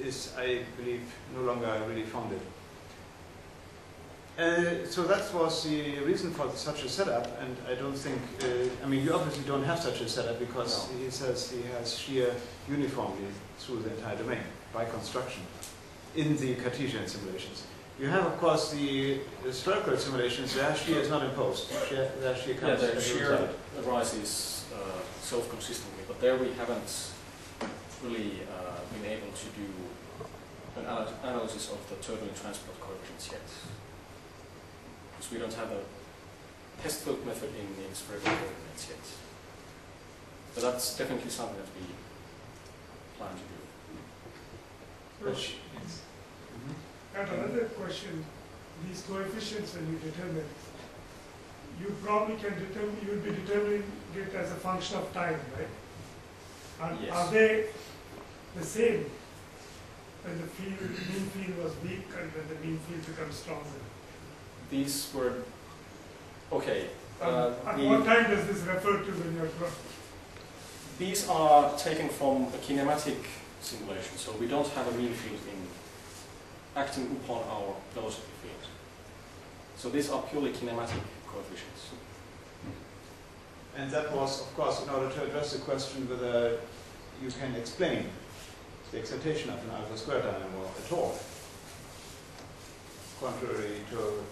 is, I believe, no longer really founded. Uh, so that was the reason for such a setup, and I don't think, uh, I mean, you obviously don't have such a setup because he says he has shear uniformly through the entire domain by construction in the Cartesian simulations. You have, of course, the, the spherical simulations, there shear is not imposed. Shear, there shear Yeah, the shear arises uh, self-consistently, but there we haven't really uh, been able to do an ana- analysis of the turbulent transport coefficients yet. Because we don't have a test field method in, in spherical coordinates yet. But that's definitely something that we plan to do. But she- And another question, these coefficients when you determine, you probably can determine, you will be determining it as a function of time, right? Are, Yes. are they the same when the field, mean field was weak and when the mean field becomes stronger? These were, okay, uh, At the- what time does this refer to when you're, These are taken from a kinematic simulation, so we don't have a mean field in acting upon our velocity field. So these are purely kinematic coefficients. And that was, of course, in order to address the question whether you can explain the excitation of an alpha square dynamo at all, contrary to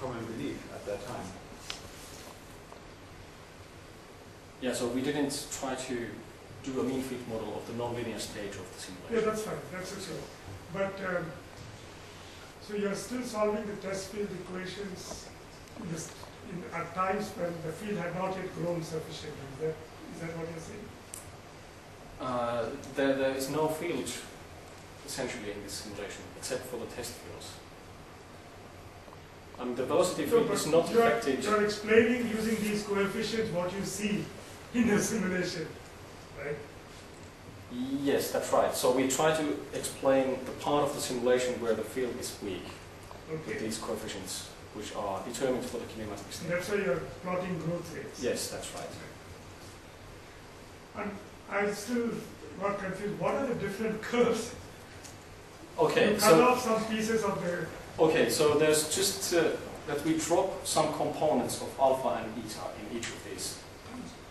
common belief at that time. Yeah, so we didn't try to do a mean field model of the nonlinear stage of the simulation. yeah, that's fine, that's okay. But, um, so you're still solving the test field equations in this, in, at times when the field had not yet grown sufficiently, is that, is that what you're saying? Uh, there, there is no field essentially in this simulation except for the test fields. Um, the velocity field is not you're- affected. You're explaining using these coefficients what you see in the simulation, right? Yes, that's right. So we try to explain the part of the simulation where the field is weak with Okay. these coefficients, which are determined for the kinematic And that's why you're plotting growth rates. Yes, that's right. And I still got confused, what are the different curves? Okay, You cut so off some pieces of the, okay, so there's just uh, that we drop some components of alpha and beta in each of these.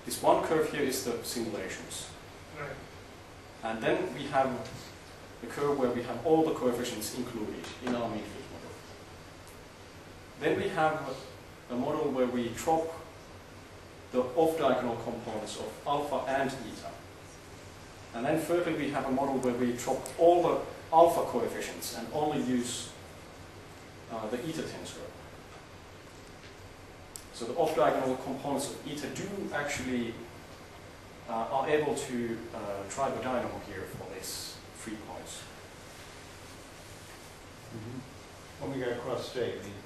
This one curve here is the simulations, right, and then we have the curve where we have all the coefficients included in our mean field model. Then we have a model where we drop the off-diagonal components of alpha and eta. And then thirdly, we have a model where we drop all the alpha coefficients and only use uh, the eta tensor. So the off-diagonal components of eta do actually uh, are able to uh, drive a dynamo here for these three points. Omega cross J, I mean.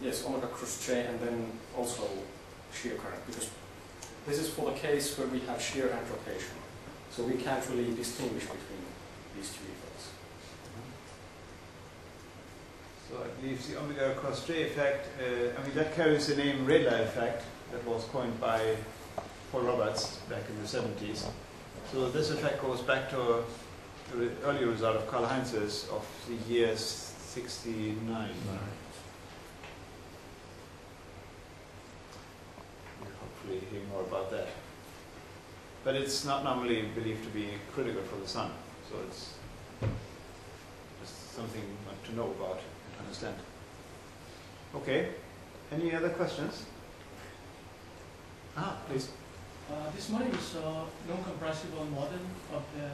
Yes, omega cross J and then also shear current because this is for the case where we have shear and rotation. So we can't really distinguish between these two effects. So I believe the omega cross J effect, uh, I mean, that carries the name Rädler effect that was coined by Paul Roberts back in the 70s. So this effect goes back to the early result of Karl Heinz's of the year 69. We'll hopefully hear more about that. But it's not normally believed to be critical for the sun, so it's just something to know about understand. Okay, any other questions? Ah, please. Uh, this model is a non-compressible model of the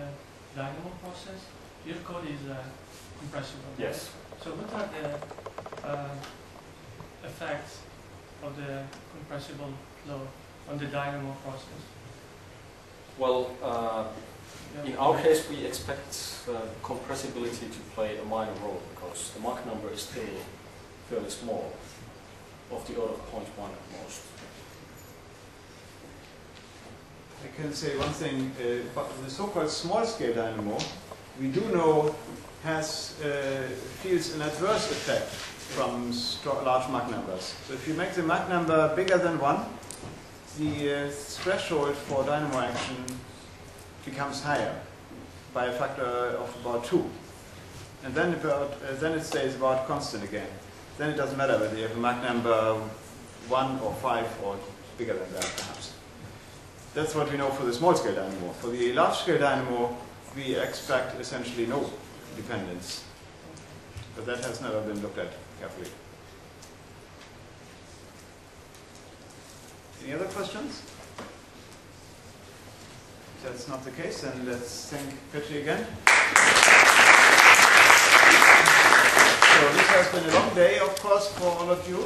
dynamo process. Your code is uh, compressible. right? Yes. So what are the uh, effects of the compressible flow on the dynamo process? Well, uh, Yeah. In our case, we expect uh, compressibility to play a minor role because the Mach number is still fairly small, of the order of 0.1 at most. I can say one thing, uh, the so-called small-scale dynamo, we do know has uh, feels an adverse effect from large Mach numbers. So if you make the Mach number bigger than one, the uh, threshold for dynamo action becomes higher by a factor of about two, and then about uh, then it stays about constant again. Then it doesn't matter whether you have a Mach number one or five or bigger than that, perhaps. That's what we know for the small scale dynamo. For the large scale dynamo, we expect essentially no dependence. But that has never been looked at carefully. Any other questions? That's not the case, then let's thank Petri again. So this has been a long day, of course, for all of you.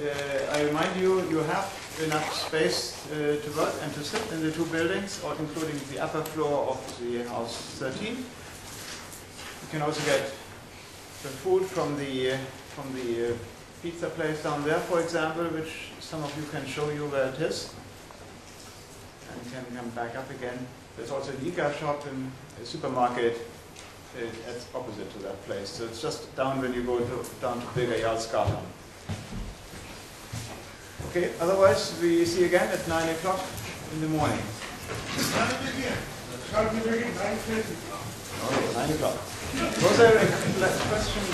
Uh, I remind you, you have enough space uh, to work and to sit in the two buildings, or including the upper floor of the house 13. You can also get the food from the uh, from the uh, pizza place down there, for example, which some of you can show you where it is, and can come back up again. There's also an ICA shop and a supermarket uh, that's opposite to that place. So it's just down when you go to, down to Birger Jarlsgatan. Okay, otherwise we see you again at 9 o'clock in the morning. Shall we begin nine thirty? Okay, 9 o'clock. Was there a question?